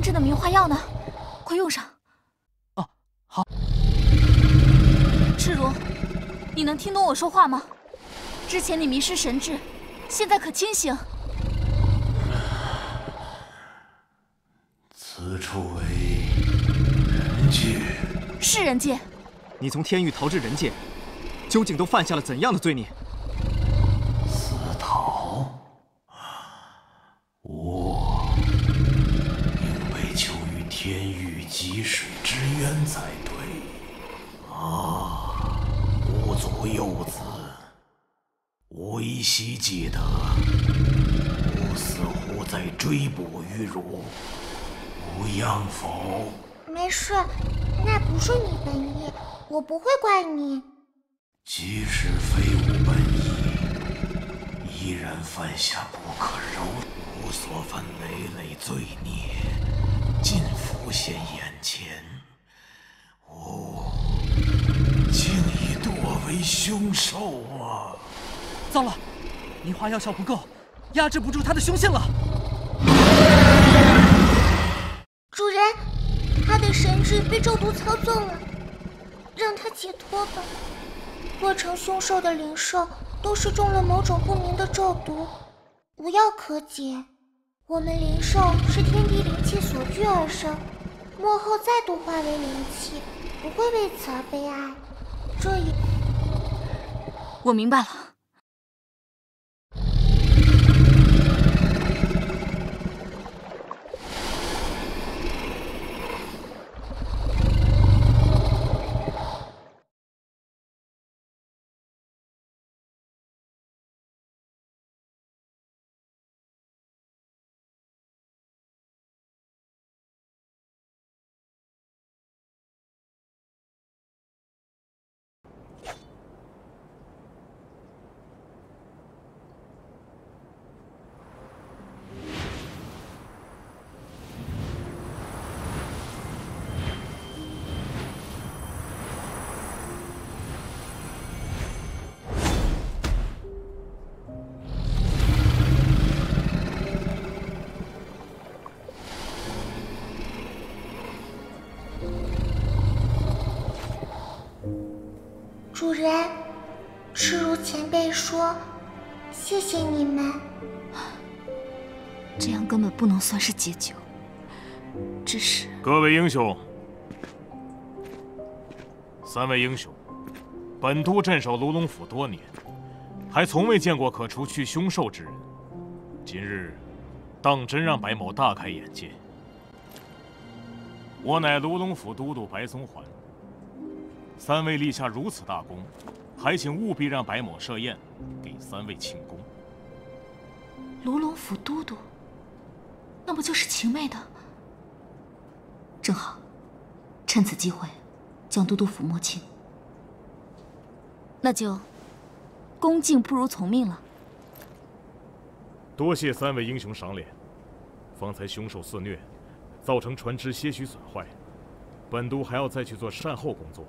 研制的迷幻药呢？快用上。哦，好。赤如，你能听懂我说话吗？之前你迷失神智，现在可清醒？此处为人界。是人界。你从天域逃至人界，究竟都犯下了怎样的罪孽？私逃？我应被求于天水之渊才对。啊，吾族幼子，我依稀记得，吾似乎在追捕于汝，无恙否？没事，那不是你本意，我不会怪你。即使非吾本意，依然犯下不可饶吾所犯累累罪孽，尽浮现眼前。吾竟已堕为凶兽啊！糟了，迷花药效不够，压制不住他的凶性了。主人，他的神智被咒毒操纵了，让他解脱吧。落成凶兽的灵兽都是中了某种不明的咒毒，无药可解。我们灵兽是天地灵气所聚而生，幕后再度化为灵气，不会为此而悲哀。这也……我明白了。主人，赤如前辈说：“谢谢你们。”这样根本不能算是解救，只是……各位英雄，三位英雄，本都镇守卢龙府多年，还从未见过可除去凶兽之人。今日，当真让白某大开眼界。我乃卢龙府都督白松环。三位立下如此大功，还请务必让白某设宴，给三位庆功。卢龙府都督，那不就是晴妹的？正好，趁此机会，将都督府摸清。那就，恭敬不如从命了。多谢三位英雄赏脸。方才凶兽肆虐，造成船只些许损坏，本都还要再去做善后工作。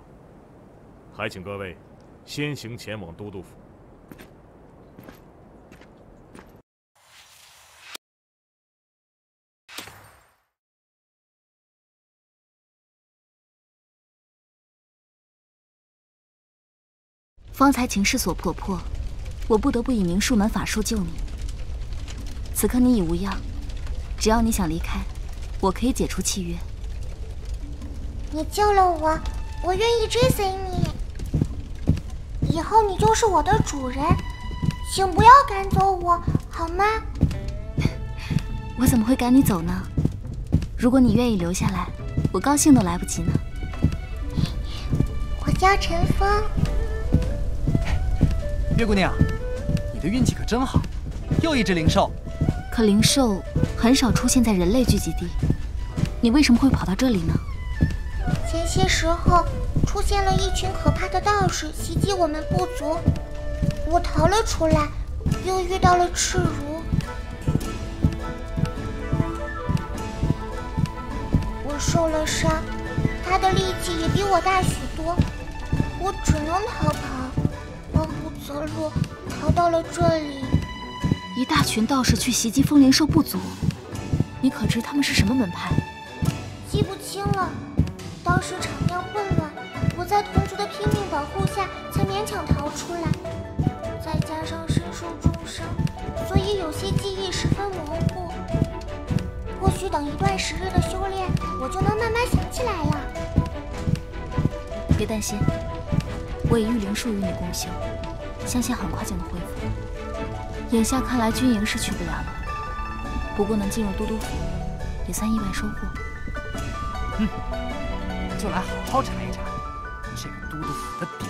还请各位先行前往都督府。方才情势所迫迫，我不得不以明术门法术救你。此刻你已无恙，只要你想离开，我可以解除契约。你救了我，我愿意追随你。以后你就是我的主人，请不要赶走我，好吗？我怎么会赶你走呢？如果你愿意留下来，我高兴都来不及呢。我叫陈峰。月姑娘，你的运气可真好，又一只灵兽。可灵兽很少出现在人类聚集地，你为什么会跑到这里呢？前些时候，出现了一群可怕的道士袭击我们部族，我逃了出来，又遇到了赤如。我受了伤，他的力气也比我大许多，我只能逃跑，慌不择路，逃到了这里。一大群道士去袭击风灵兽部族，你可知他们是什么门派？记不清了。当时场面混乱，我在同族的拼命保护下才勉强逃出来，再加上身受重伤，所以有些记忆十分模糊。或许等一段时日的修炼，我就能慢慢想起来了。别担心，我以御灵术与你共修，相信很快就能恢复。眼下看来军营是去不了了，不过能进入都督府，也算意外收获。嗯，就来好好查一查这个都督府的底。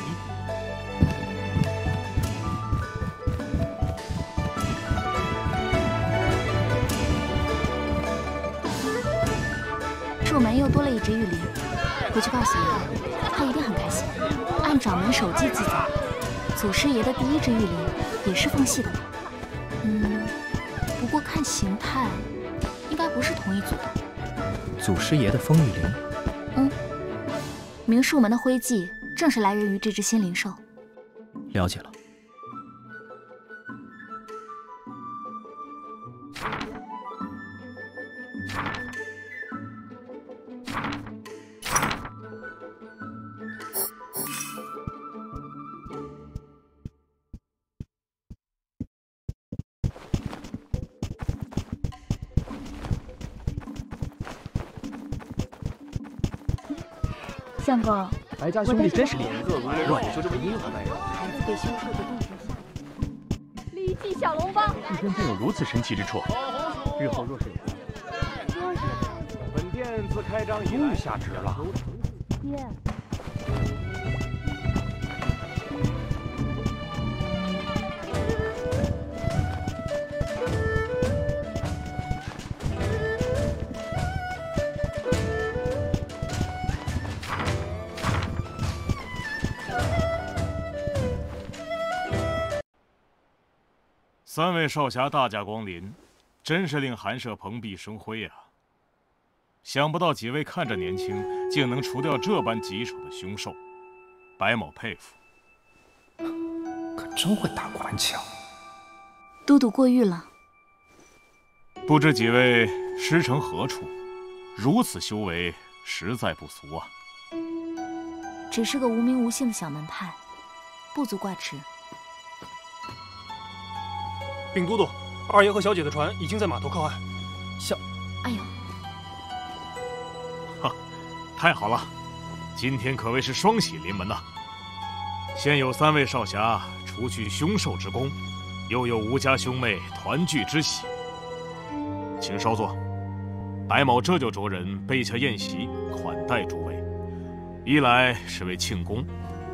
祝门又多了一只玉灵，回去告诉爷爷，他一定很开心。按掌门手记记载，祖师爷的第一只玉灵也是风系的。嗯，不过看形态，应该不是同一组的。祖师爷的风玉灵，嗯，明树门的徽记正是来源于这只新灵兽。了解了。相公，白家兄弟真是厉害，乱就这么一来人。孩子被修兽的洞穴吓。离记小笼包，今天竟有如此神奇之处，日后若是有本店自开张以来下旨了。爹。三位少侠大驾光临，真是令寒舍蓬荜生辉啊！想不到几位看着年轻，竟能除掉这般棘手的凶兽，白某佩服。可真会打官腔。都督过誉了。不知几位师承何处？如此修为，实在不俗啊！只是个无名无姓的小门派，不足挂齿。禀都督，二爷和小姐的船已经在码头靠岸。小，哎呦，哈，太好了，今天可谓是双喜临门呐！先有三位少侠除去凶兽之功，又有吴家兄妹团聚之喜。请稍坐，白某这就着人备下宴席款待诸位。一来是为庆功，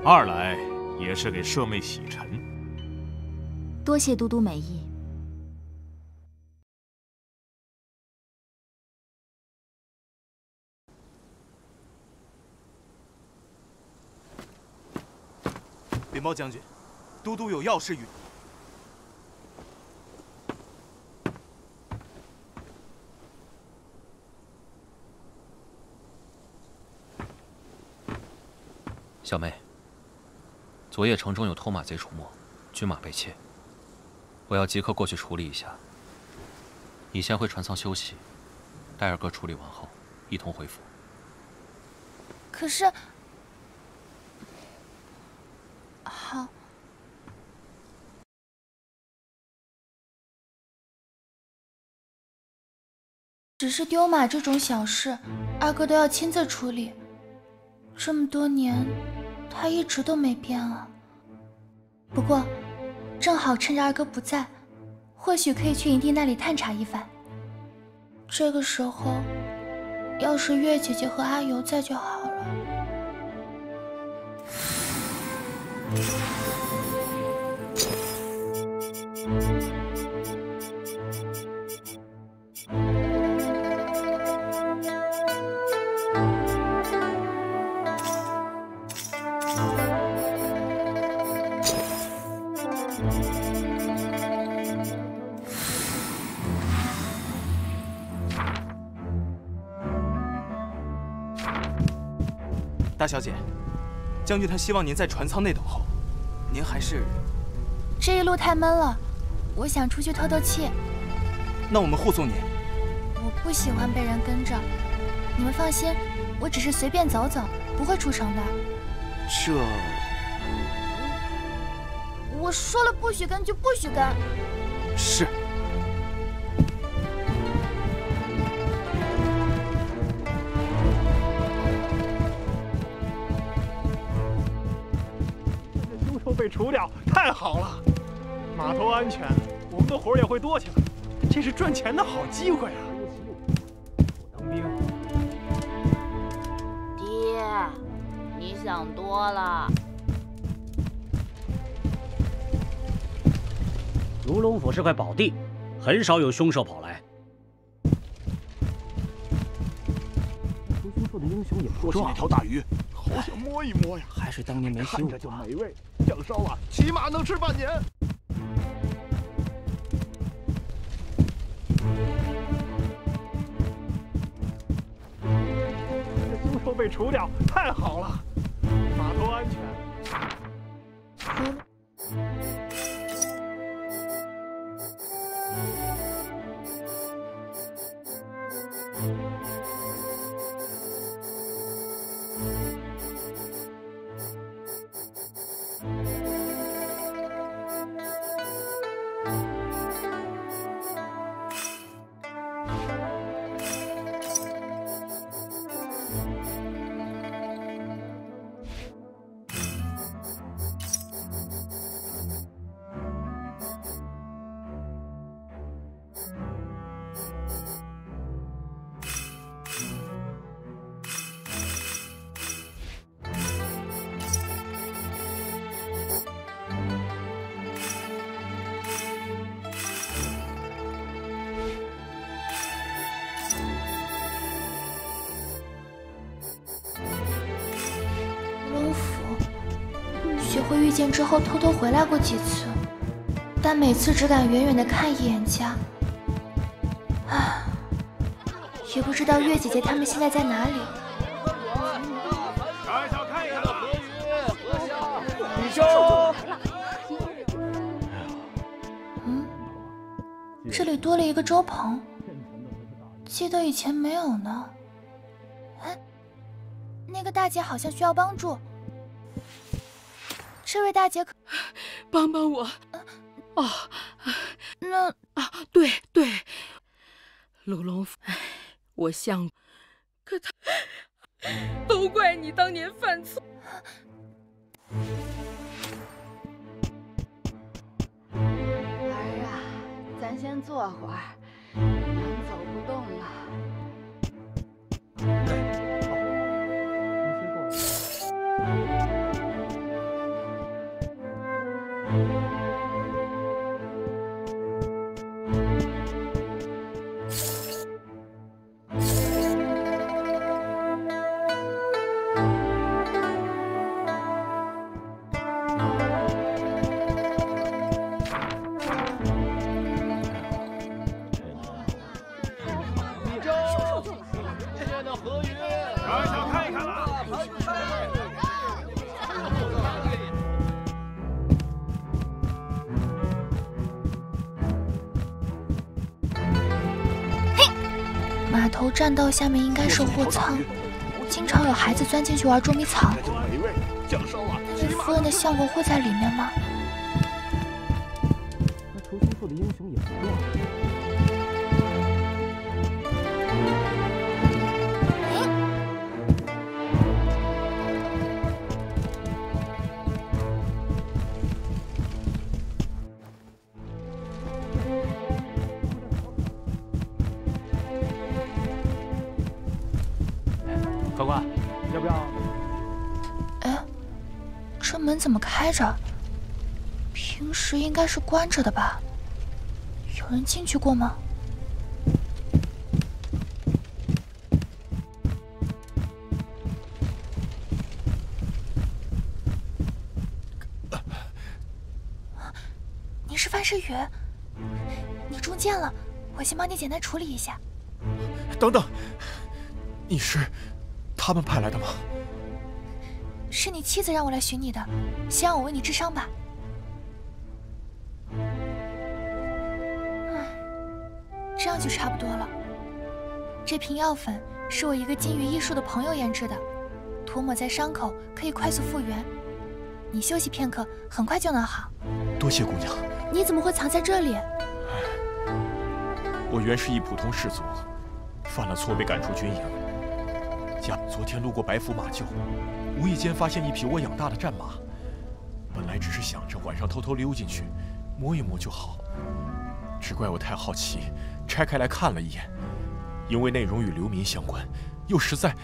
二来也是给舍妹洗尘。多谢都督美意。禀报将军，都督有要事与。小妹，昨夜城中有偷马贼出没，军马被窃，我要即刻过去处理一下。你先回船舱休息，待二哥处理完后，一同回府。可是，好。只是丢马这种小事，二哥都要亲自处理。这么多年，他一直都没变啊。不过，正好趁着二哥不在，或许可以去营地那里探查一番。这个时候，要是月姐姐和阿尤在就好了。大小姐，将军他希望您在船舱内等候，您还是……这一路太闷了，我想出去透透气。那我们护送您。我不喜欢被人跟着，你们放心，我只是随便走走，不会出城的。这……我说了不许跟就不许跟。是。除掉，太好了！码头安全，我们的活也会多起来，这是赚钱的好机会啊！当兵。爹，你想多了。如龙府是块宝地，很少有凶手跑来。手的英雄也不多那条大鱼，好想摸一摸呀！还是当年没看着就美味，酱烧啊，起码能吃半年。凶手被除掉，太好了！码头安全。次只敢远远的看一眼家。啊，也不知道月姐姐他们现在在哪里。小小看一看了，弟兄。嗯，这里多了一个周鹏，记得以前没有呢。哎，那个大姐好像需要帮助。这位大姐可帮帮我？哦，那啊，对对，卢龙府，我想，可他都怪你当年犯错。儿啊，咱先坐会儿，娘走不动了。栈道下面应该是货仓，经常有孩子钻进去玩捉迷藏。那夫人的相公会在里面吗？那出凶手的英雄怎么开着？平时应该是关着的吧？有人进去过吗？你是范诗雨你中箭了我先帮你简单处理一下。等等你是他们派来的吗？是你妻子让我来寻你的，先让我为你治伤吧。这样就差不多了。这瓶药粉是我一个精于医术的朋友研制的，涂抹在伤口可以快速复原。你休息片刻，很快就能好。多谢姑娘。你怎么会藏在这里？我原是一普通士卒，犯了错被赶出军营。家昨天路过白府马厩，无意间发现一匹我养大的战马。本来只是想着晚上偷偷溜进去，摸一摸就好。只怪我太好奇，拆开来看了一眼，因为内容与流民相关，又实在……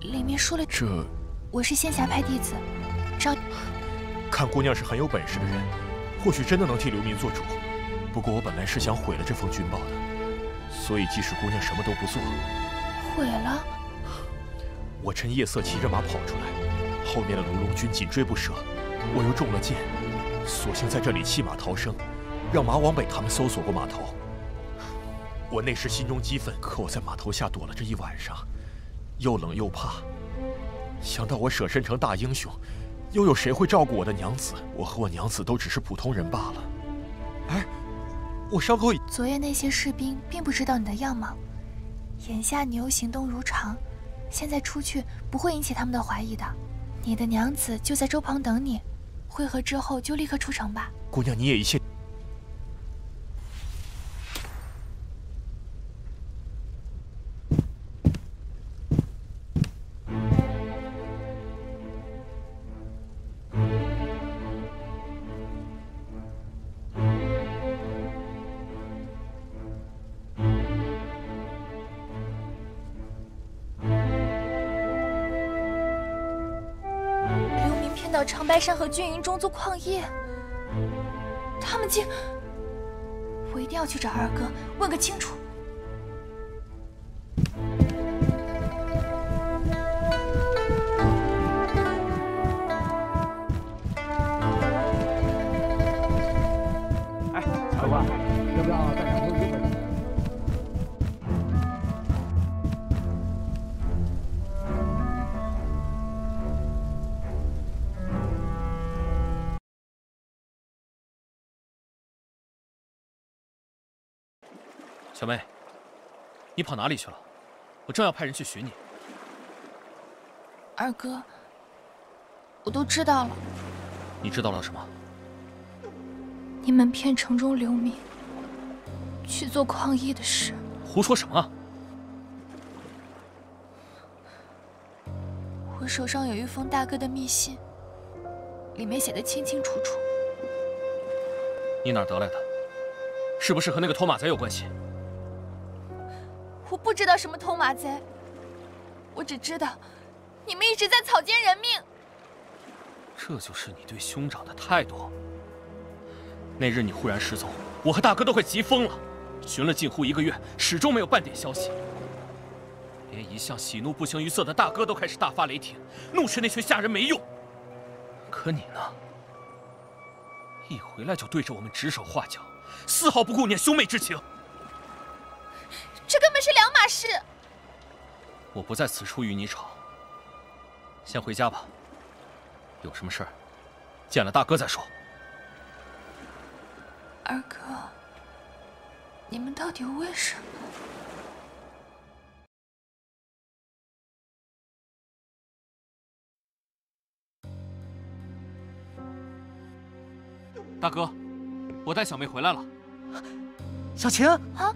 里面说了这。我是仙侠派弟子，赵。看姑娘是很有本事的人，或许真的能替流民做主。不过我本来是想毁了这封军报的，所以即使姑娘什么都不做，毁了。我趁夜色骑着马跑出来，后面的卢龙军紧追不舍，我又中了箭，索性在这里弃马逃生，让马往北他们搜索过码头。我那时心中激愤，可我在码头下躲了这一晚上，又冷又怕。想到我舍身成大英雄，又有谁会照顾我的娘子？我和我娘子都只是普通人罢了。哎，我伤口……昨夜那些士兵并不知道你的样貌，眼下你又行动如常，现在出去不会引起他们的怀疑的。你的娘子就在周旁等你，会合之后就立刻出城吧。姑娘，你也一切。山和军营中做矿业，他们竟……我一定要去找二哥问个清楚。小妹，你跑哪里去了？我正要派人去寻你。二哥，我都知道了。你知道了什么？你们骗城中流民去做矿役的事。胡说什么？我手上有一封大哥的密信，里面写的清清楚楚。你哪得来的？是不是和那个偷马贼有关系？我不知道什么偷马贼，我只知道你们一直在草菅人命。这就是你对兄长的态度。那日你忽然失踪，我和大哥都快急疯了，寻了近乎一个月，始终没有半点消息。连一向喜怒不形于色的大哥都开始大发雷霆，怒斥那群下人没用。可你呢？一回来就对着我们指手画脚，丝毫不顾念兄妹之情。是。我不在此处与你吵，先回家吧。有什么事儿，见了大哥再说。二哥，你们到底为什么？大哥，我带小妹回来了。小晴啊。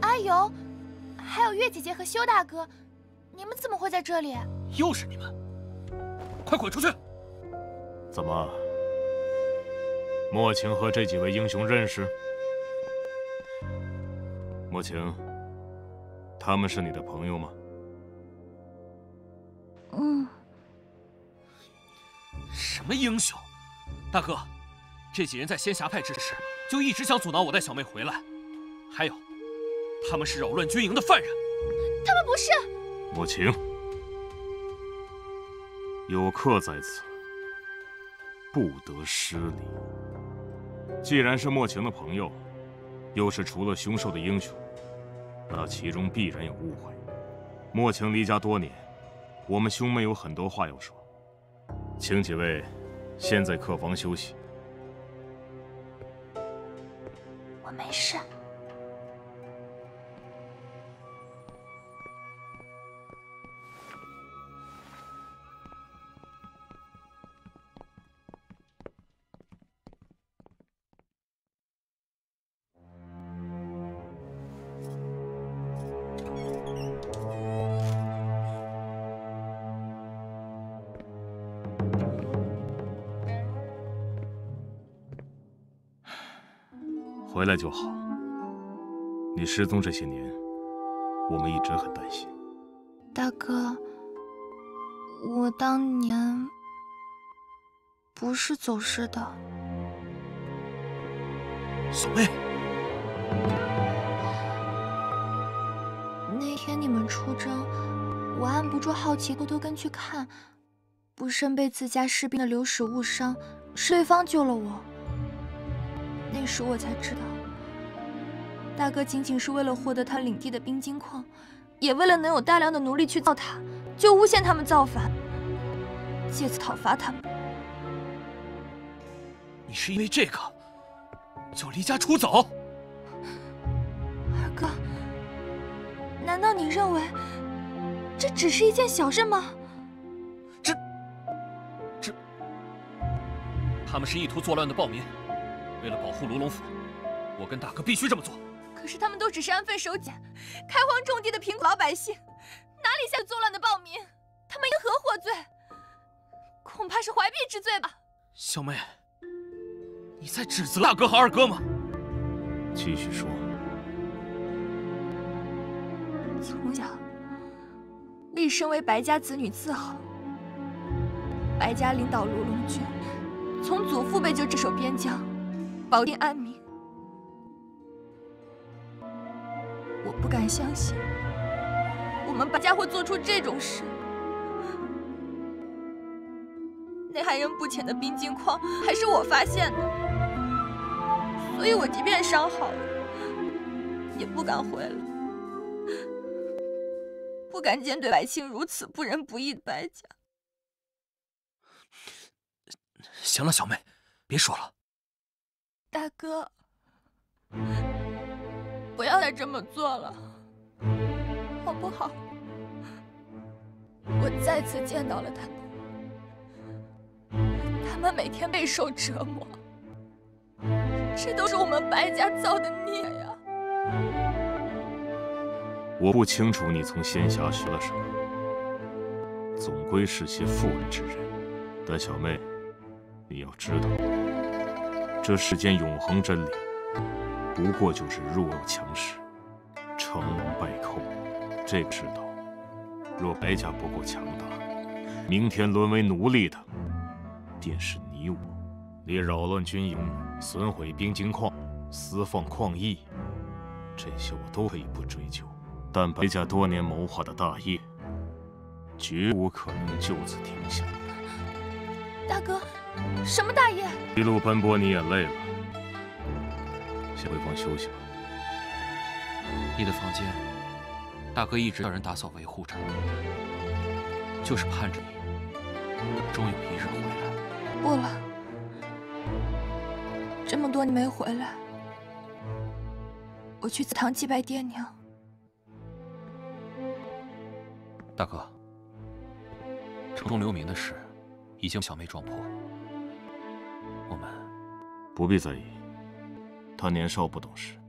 阿尤，还有月姐姐和修大哥，你们怎么会在这里？又是你们！快滚出去！怎么，莫晴和这几位英雄认识？莫晴，他们是你的朋友吗？嗯。什么英雄？大哥，这几人在仙侠派之时就一直想阻挠我带小妹回来，还有。他们是扰乱军营的犯人，他们不是。莫晴，有客在此，不得失礼。既然是莫晴的朋友，又是除了凶兽的英雄，那其中必然有误会。莫晴离家多年，我们兄妹有很多话要说，请几位先在客房休息。我没事。失踪这些年，我们一直很担心。大哥，我当年不是走失的。小妹，那天你们出征，我按不住好奇，偷偷跟去看，不慎被自家士兵的流矢误伤，是对方救了我。那时我才知道，大哥仅仅是为了获得他领地的冰晶矿，也为了能有大量的奴隶去造塔，就诬陷他们造反，借此讨伐他们。你是因为这个就离家出走？二哥，难道你认为这只是一件小事吗？这这，他们是意图作乱的暴民。为了保护卢龙府，我跟大哥必须这么做。可是他们都只是安分守己、开荒种地的贫苦老百姓，哪里像作乱的暴民？他们因何获罪？恐怕是怀璧之罪吧。小妹，你在指责大哥和二哥吗？继续说。从小，立身为白家子女自豪。白家领导卢龙军，从祖父辈就镇守边疆。保定安民，敢相信我们白家会做出这种事。那害人不浅的冰晶矿还是我发现的，所以我即便伤好了，也不敢回来，不敢见对白青如此不仁不义的白家。行了，小妹，别说了。大哥，不要再这么做了，好不好？我再次见到了他们，他们每天备受折磨，这都是我们白家造的孽呀！我不清楚你从仙侠学了什么，总归是些妇人之仁。但小妹，你要知道。这世间永恒真理，不过就是弱肉强食，成王败寇。这个世道，若白家不够强大，明天沦为奴隶的，便是你我。你扰乱军营，损毁兵晶矿，私放矿役，这些我都可以不追究。但白家多年谋划的大业，绝无可能就此停下。大哥。什么大业？一路奔波，你也累了，先回房休息吧。你的房间，大哥一直叫人打扫维护着，就是盼着你，终有一日回来。不了，这么多年没回来，我去祠堂祭拜爹娘。大哥，城中流民的事，已经小妹撞破。我们不必在意。他年少不懂事，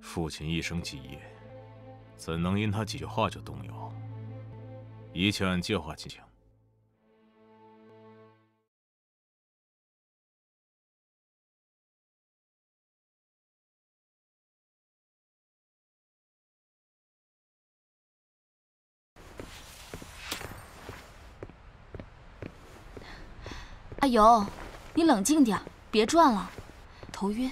父亲一生基业，怎能因他几句话就动摇？一切按计划进行。阿尤。你冷静点，别转了，头晕。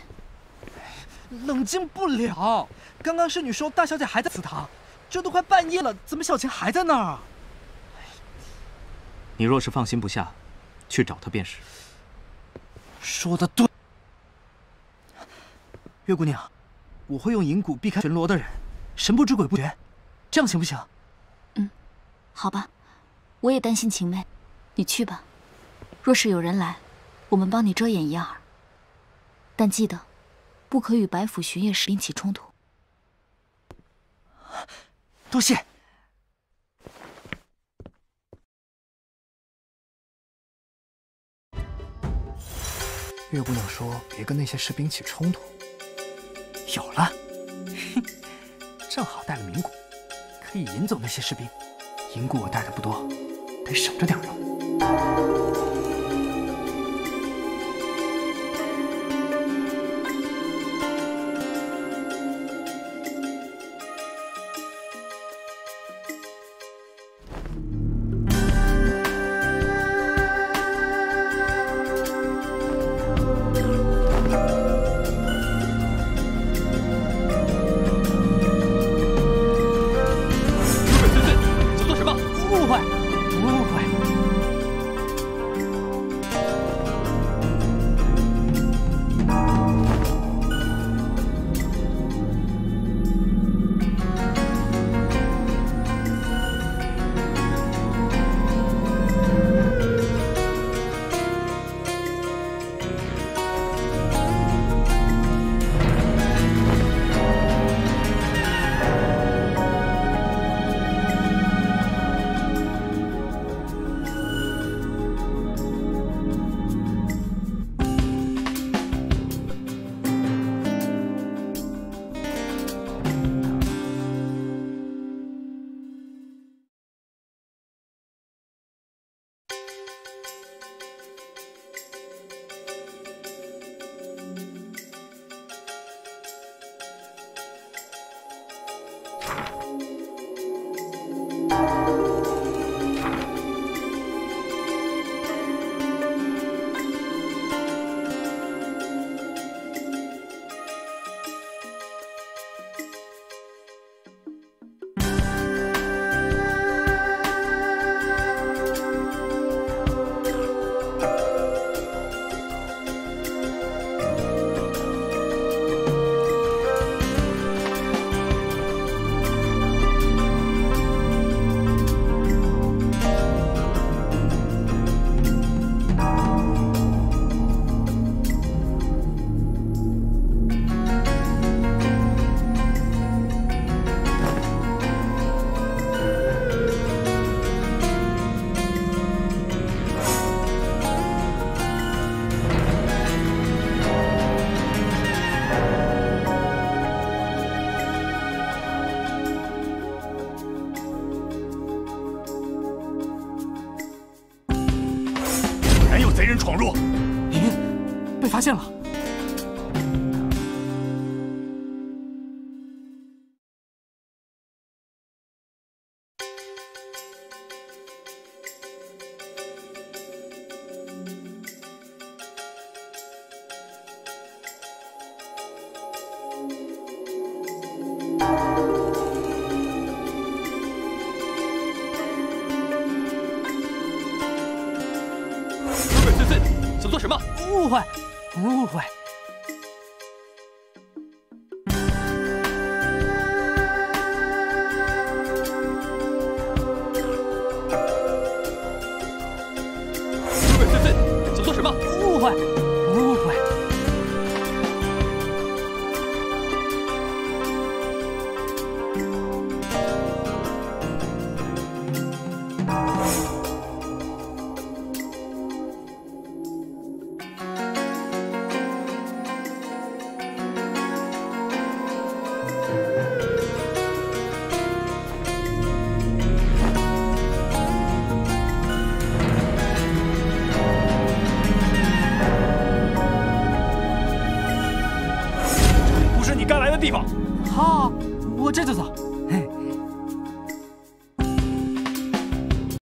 冷静不了，刚刚侍女说大小姐还在祠堂，这都快半夜了，怎么小晴还在那儿啊？你若是放心不下，去找她便是。说的对。月姑娘，我会用银蛊避开巡逻的人，神不知鬼不觉，这样行不行？嗯，好吧。我也担心晴妹，你去吧。若是有人来，我们帮你遮掩一二。但记得，不可与白府巡夜士兵起冲突。多谢。月姑娘说：“别跟那些士兵起冲突。”有了，正好带了冥蛊，可以引走那些士兵。银蛊我带的不多，得省着点用。